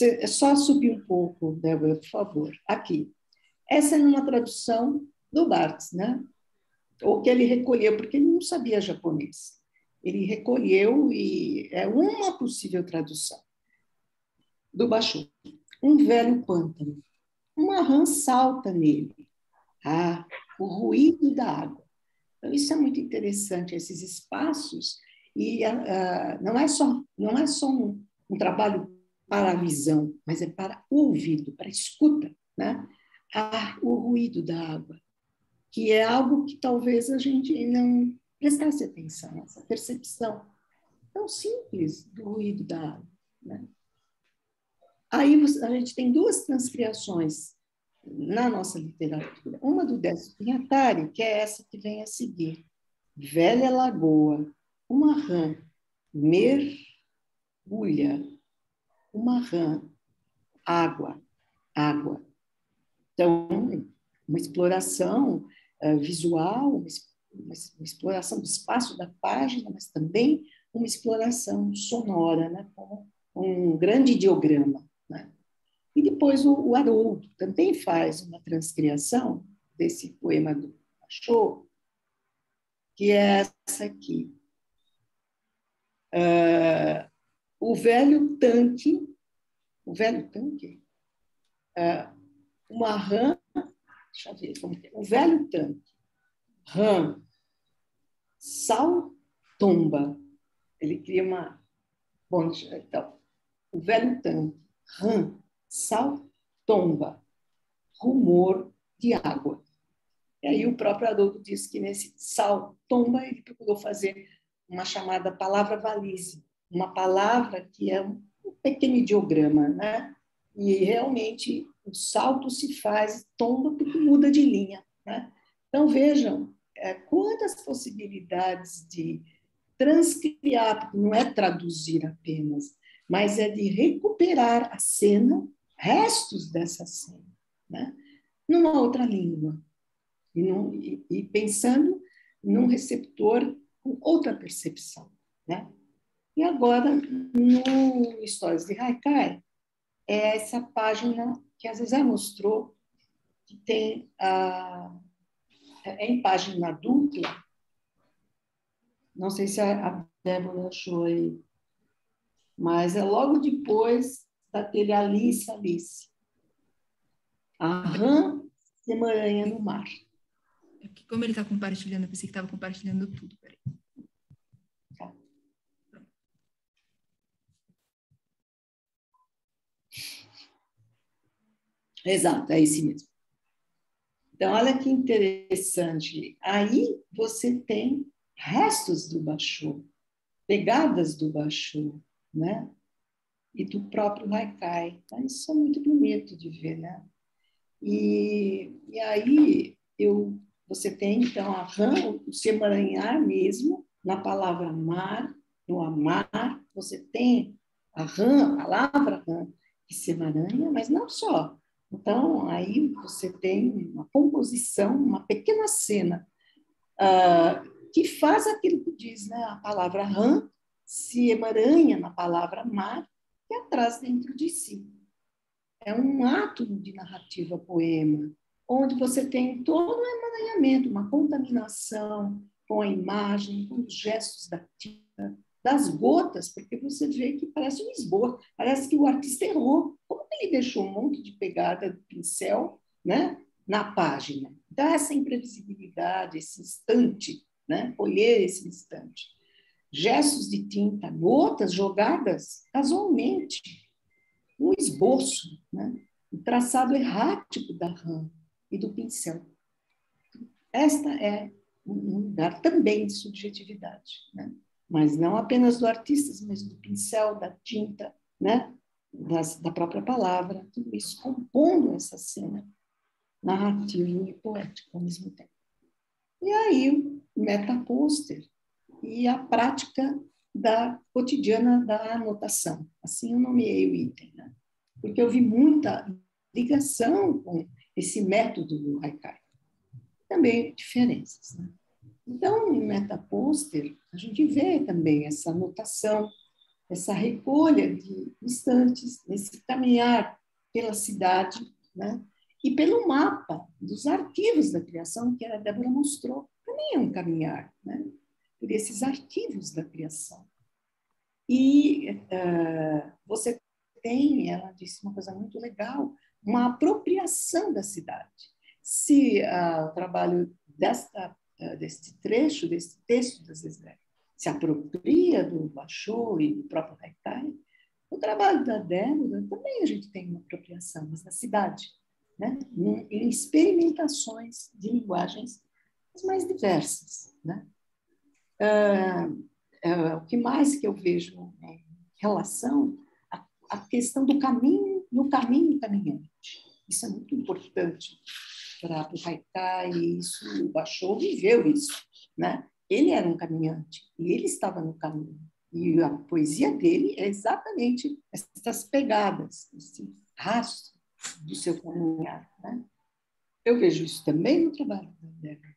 É só subir um pouco, Débora, por favor. Aqui. Essa é uma tradução do Barthes, né? ou que ele recolheu, porque ele não sabia japonês. Ele recolheu e é uma possível tradução do Basho. Um velho pântano. Uma rã salta nele. Ah, o ruído da água. Então, isso é muito interessante, esses espaços. E uh, não é só, não é só um, um trabalho para a visão, mas é para o ouvido, para a escuta. Né? Ah, o ruído da água que é algo que talvez a gente não prestasse atenção, essa percepção tão simples do ruído da água. Né? Aí a gente tem duas transcriações na nossa literatura. Uma do Décio Pinhatari, que é essa que vem a seguir. Velha lagoa, uma rã mergulha, uma rã, água, água. Então, uma exploração visual, uma, exploração do espaço da página, mas também uma exploração sonora, né? como um grande ideograma. Né? E depois o, o Haroldo também faz uma transcriação desse poema do Machot, que é essa aqui. Uh, o velho tanque, o velho tanque, uh, uma rã, deixa eu ver como é, o velho tanque, rã, sal, tomba. Ele cria uma. Bom, então, o velho tanque, rã, sal, tomba, rumor de água. E aí o próprio Haroldo diz que nesse sal, tomba, ele procurou fazer uma chamada palavra valise, uma palavra que é um pequeno ideograma, né? E realmente o salto se faz, tomba porque muda de linha, né? Então vejam é, quantas possibilidades de transcriar, não é traduzir apenas, mas é de recuperar a cena, restos dessa cena, né? numa outra língua. E, num, e, e pensando num receptor com outra percepção. Né? E agora, no Histórias de Haikai, é essa página que a Zezé mostrou, que tem a, é em página dupla. Não sei se a Débora achou aí, mas é logo depois daquele Alice, Alice. A rã se no mar. É como ele está compartilhando, eu pensei que estava compartilhando tudo. Peraí. Tá. Exato, é esse mesmo. Então, olha que interessante. Aí você tem restos do Basho, pegadas do Basho, né? E do próprio Haikai. Então, isso é muito bonito de ver, né? E, e aí eu você tem, então, a rã, o se emaranhar mesmo, na palavra mar, no amar, você tem a rã, a palavra rã, que se emaranha, mas não só. Então, aí você tem uma composição, uma pequena cena, uh, que faz aquilo que diz né? a palavra rã, se emaranha na palavra mar, e atrás dentro de si. É um ato de narrativa poema, onde você tem todo um emaranhamento, uma contaminação com a imagem, com os gestos da tinta, das gotas, porque você vê que parece um esboço, parece que o artista errou. Ele deixou um monte de pegada do pincel né, na página? Dá essa imprevisibilidade, esse instante, né, colher esse instante. Gestos de tinta, gotas jogadas casualmente, um esboço, né, o traçado errático da rã e do pincel. Esta é um lugar também de subjetividade, né? mas não apenas do artista, mas do pincel, da tinta, né? Das, da própria palavra, tudo isso compondo essa cena narrativa e poética ao mesmo tempo. E aí, o metaposter e a prática da cotidiana da anotação. Assim eu nomeei o item, né? porque eu vi muita ligação com esse método do Haikai. Também diferenças. Né? Então, no metaposter, a gente vê também essa anotação, essa recolha de instantes, nesse caminhar pela cidade, né? e pelo mapa dos arquivos da criação que a Débora mostrou. Também é um caminhar, né? por esses arquivos da criação. E uh, você tem, ela disse uma coisa muito legal, uma apropriação da cidade. Se uh, o trabalho desta, uh, deste trecho, deste texto das Zezé, se apropria do Bachô e do próprio Haikai, o trabalho da Débora também a gente tem uma apropriação, mas na cidade, né? em experimentações de linguagens mais diversas. Né? Uh, uh, o que mais que eu vejo em relação à, à questão do caminho, no caminho caminhante. Isso é muito importante para o Haikai, isso o Bachô viveu isso, né? Ele era um caminhante e ele estava no caminho. E a poesia dele é exatamente essas pegadas, esse rastro do seu caminhar. Né? Eu vejo isso também no trabalho da Débora.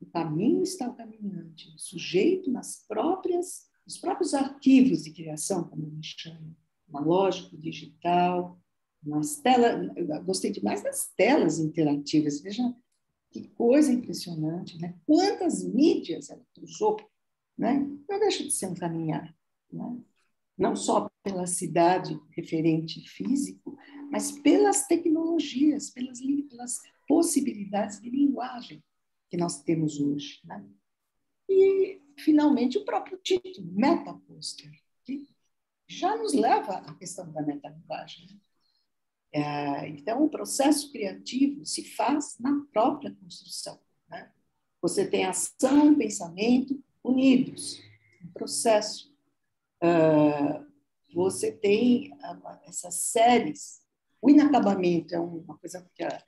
O caminho está o caminhante, o sujeito nas próprias, nos próprios arquivos de criação, como me chamo, analógico, digital, nas telas, eu gostei demais das telas interativas, veja que coisa impressionante, né? Quantas mídias ela usou, né? Não deixa de ser um caminhar, né? Não só pela cidade referente físico, mas pelas tecnologias, pelas, pelas possibilidades de linguagem que nós temos hoje, né? E finalmente o próprio título, metaposter, que já nos leva à questão da metalinguagem. Né? É, então, o processo criativo se faz na própria construção. Né? Você tem ação e pensamento unidos, um processo. Uh, você tem essas séries. O inacabamento é uma coisa que a,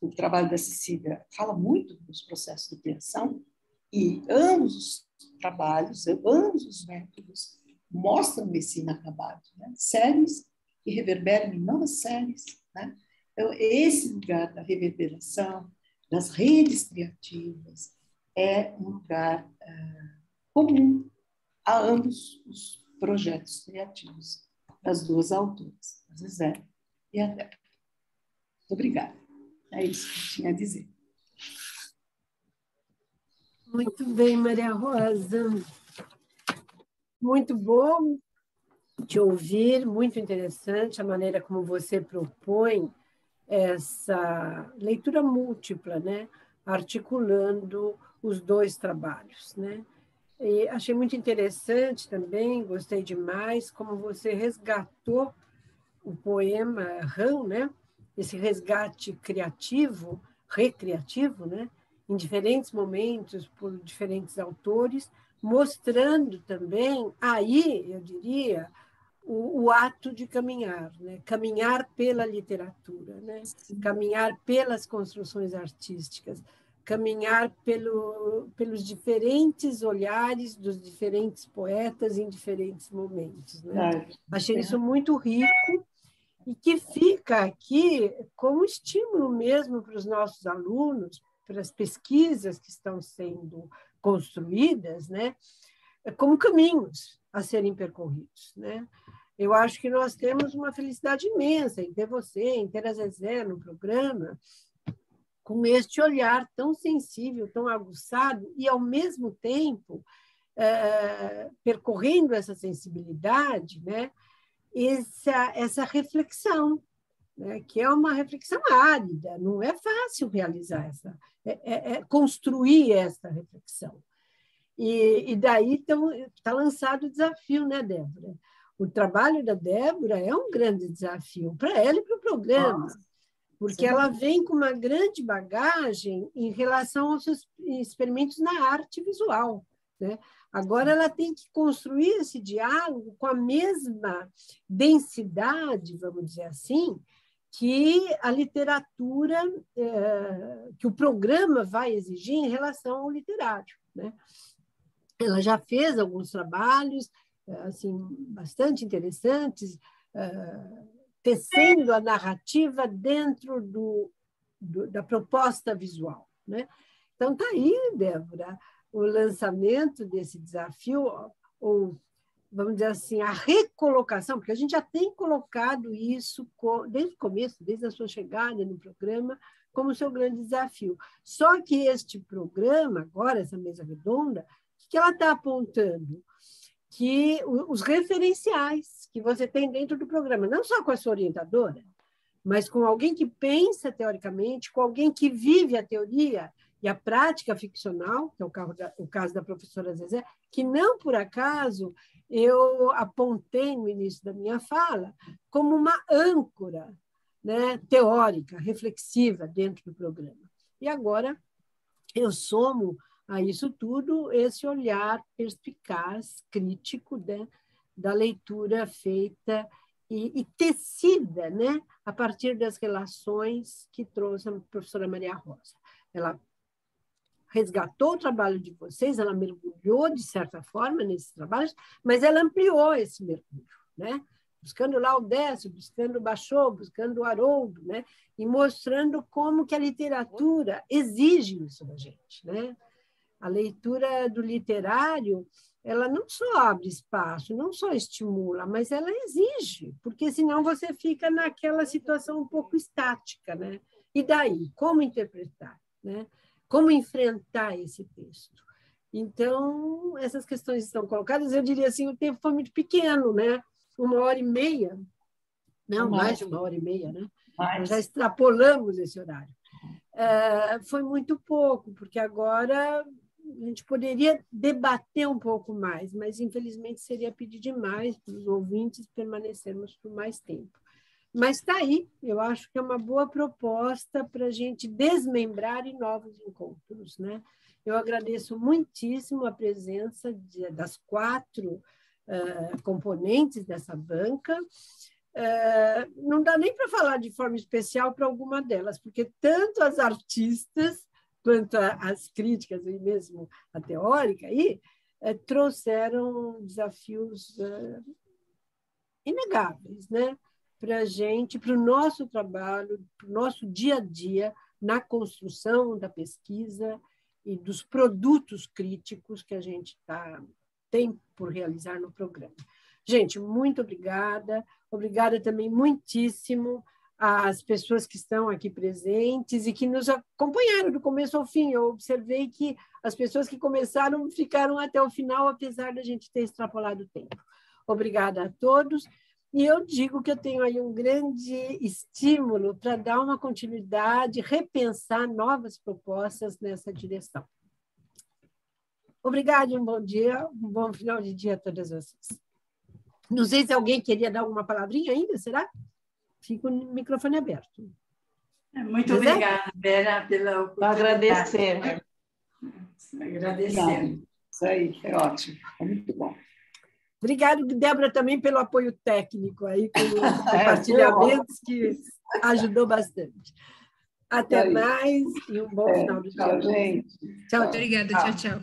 o trabalho da Cecília fala muito dos processos de criação, e ambos os trabalhos, ambos os métodos mostram esse inacabado. Né? Séries que reverberam em novas séries. Né? Então, esse lugar da reverberação, das redes criativas, é um lugar uh, comum a ambos os projetos criativos das duas autoras, a Zezé e a Débora. Muito obrigada. É isso que eu tinha a dizer. Muito bem, Maria Rosa. Muito bom te ouvir, muito interessante a maneira como você propõe essa leitura múltipla, né? articulando os dois trabalhos. Né? E achei muito interessante também, gostei demais como você resgatou o poema Ram, né? esse resgate criativo, recreativo, né? em diferentes momentos, por diferentes autores, mostrando também, aí, eu diria, o, o, ato de caminhar, né? caminhar pela literatura, né? caminhar pelas construções artísticas, caminhar pelo, pelos diferentes olhares dos diferentes poetas em diferentes momentos. Né? Achei isso muito rico e que fica aqui como estímulo mesmo para os nossos alunos, para as pesquisas que estão sendo construídas, né? como caminhos a serem percorridos. Né? Eu acho que nós temos uma felicidade imensa em ter você, em ter a Zezé no programa, com este olhar tão sensível, tão aguçado, e, ao mesmo tempo, é, percorrendo essa sensibilidade, né? essa, essa reflexão, né? que é uma reflexão árida, não é fácil realizar essa, é, é, é construir essa reflexão. E, e daí está lançado o desafio, né, Débora? O trabalho da Débora é um grande desafio para ela e para o programa, porque ela vem com uma grande bagagem em relação aos seus experimentos na arte visual. Né? Agora ela tem que construir esse diálogo com a mesma densidade, vamos dizer assim, que a literatura, é, que o programa vai exigir em relação ao literário. Né? Ela já fez alguns trabalhos assim bastante interessantes, uh, tecendo a narrativa dentro do, do, da proposta visual. Né? Então, está aí, Débora, o lançamento desse desafio, ou, vamos dizer assim, a recolocação, porque a gente já tem colocado isso desde o começo, desde a sua chegada no programa, como seu grande desafio. Só que este programa, agora, essa mesa redonda, o que ela está apontando? Que os referenciais que você tem dentro do programa, não só com a sua orientadora, mas com alguém que pensa teoricamente, com alguém que vive a teoria e a prática ficcional, que é o, da, o caso da professora Zezé, que não por acaso eu apontei no início da minha fala como uma âncora né, teórica, reflexiva dentro do programa. E agora eu somo a isso tudo esse olhar perspicaz, crítico né, da leitura feita e, e, tecida né, a partir das relações que trouxe a professora Maria Rosa. Ela resgatou o trabalho de vocês, ela mergulhou, de certa forma, nesses trabalhos, mas ela ampliou esse mergulho. Né? buscando lá o Décio, buscando o Bachot, buscando o Haroldo, né? e mostrando como que a literatura exige isso da gente. Né? A leitura do literário ela não só abre espaço, não só estimula, mas ela exige, porque senão você fica naquela situação um pouco estática, né? E daí, como interpretar, né? Como enfrentar esse texto? Então, essas questões estão colocadas. Eu diria assim, o tempo foi muito pequeno, né? Uma hora e meia, não, mais de uma hora e meia, né? Nós já extrapolamos esse horário. É, foi muito pouco, porque agora a gente poderia debater um pouco mais, mas infelizmente seria pedir demais para os ouvintes permanecermos por mais tempo. Mas está aí, eu acho que é uma boa proposta para a gente desmembrar em novos encontros. Né? Eu agradeço muitíssimo a presença de, das quatro uh, componentes dessa banca. Uh, não dá nem para falar de forma especial para alguma delas, porque tanto as artistas quanto às críticas e mesmo a teórica aí, trouxeram desafios inegáveis né? Para a gente, para o nosso trabalho, para o nosso dia a dia na construção da pesquisa e dos produtos críticos que a gente tá, tem por realizar no programa. Gente, muito obrigada. Obrigada também muitíssimo as pessoas que estão aqui presentes e que nos acompanharam do começo ao fim. Eu observei que as pessoas que começaram ficaram até o final, apesar da gente ter extrapolado o tempo. Obrigada a todos. E eu digo que eu tenho aí um grande estímulo para dar uma continuidade, repensar novas propostas nessa direção. Obrigada, um bom dia, um bom final de dia a todas vocês. Não sei se alguém queria dar alguma palavrinha ainda, será? Fica o microfone aberto. É, muito Mas obrigada, é? Vera, pela oportunidade. Agradecer. Agradecer. Isso aí, é ótimo. É muito bom. Obrigado, Débora, também pelo apoio técnico aí, com os é, compartilhamentos que ajudou bastante. Até mais e um bom é, final de dia. Tchau, gente. Tchau, obrigada. Tchau, tchau.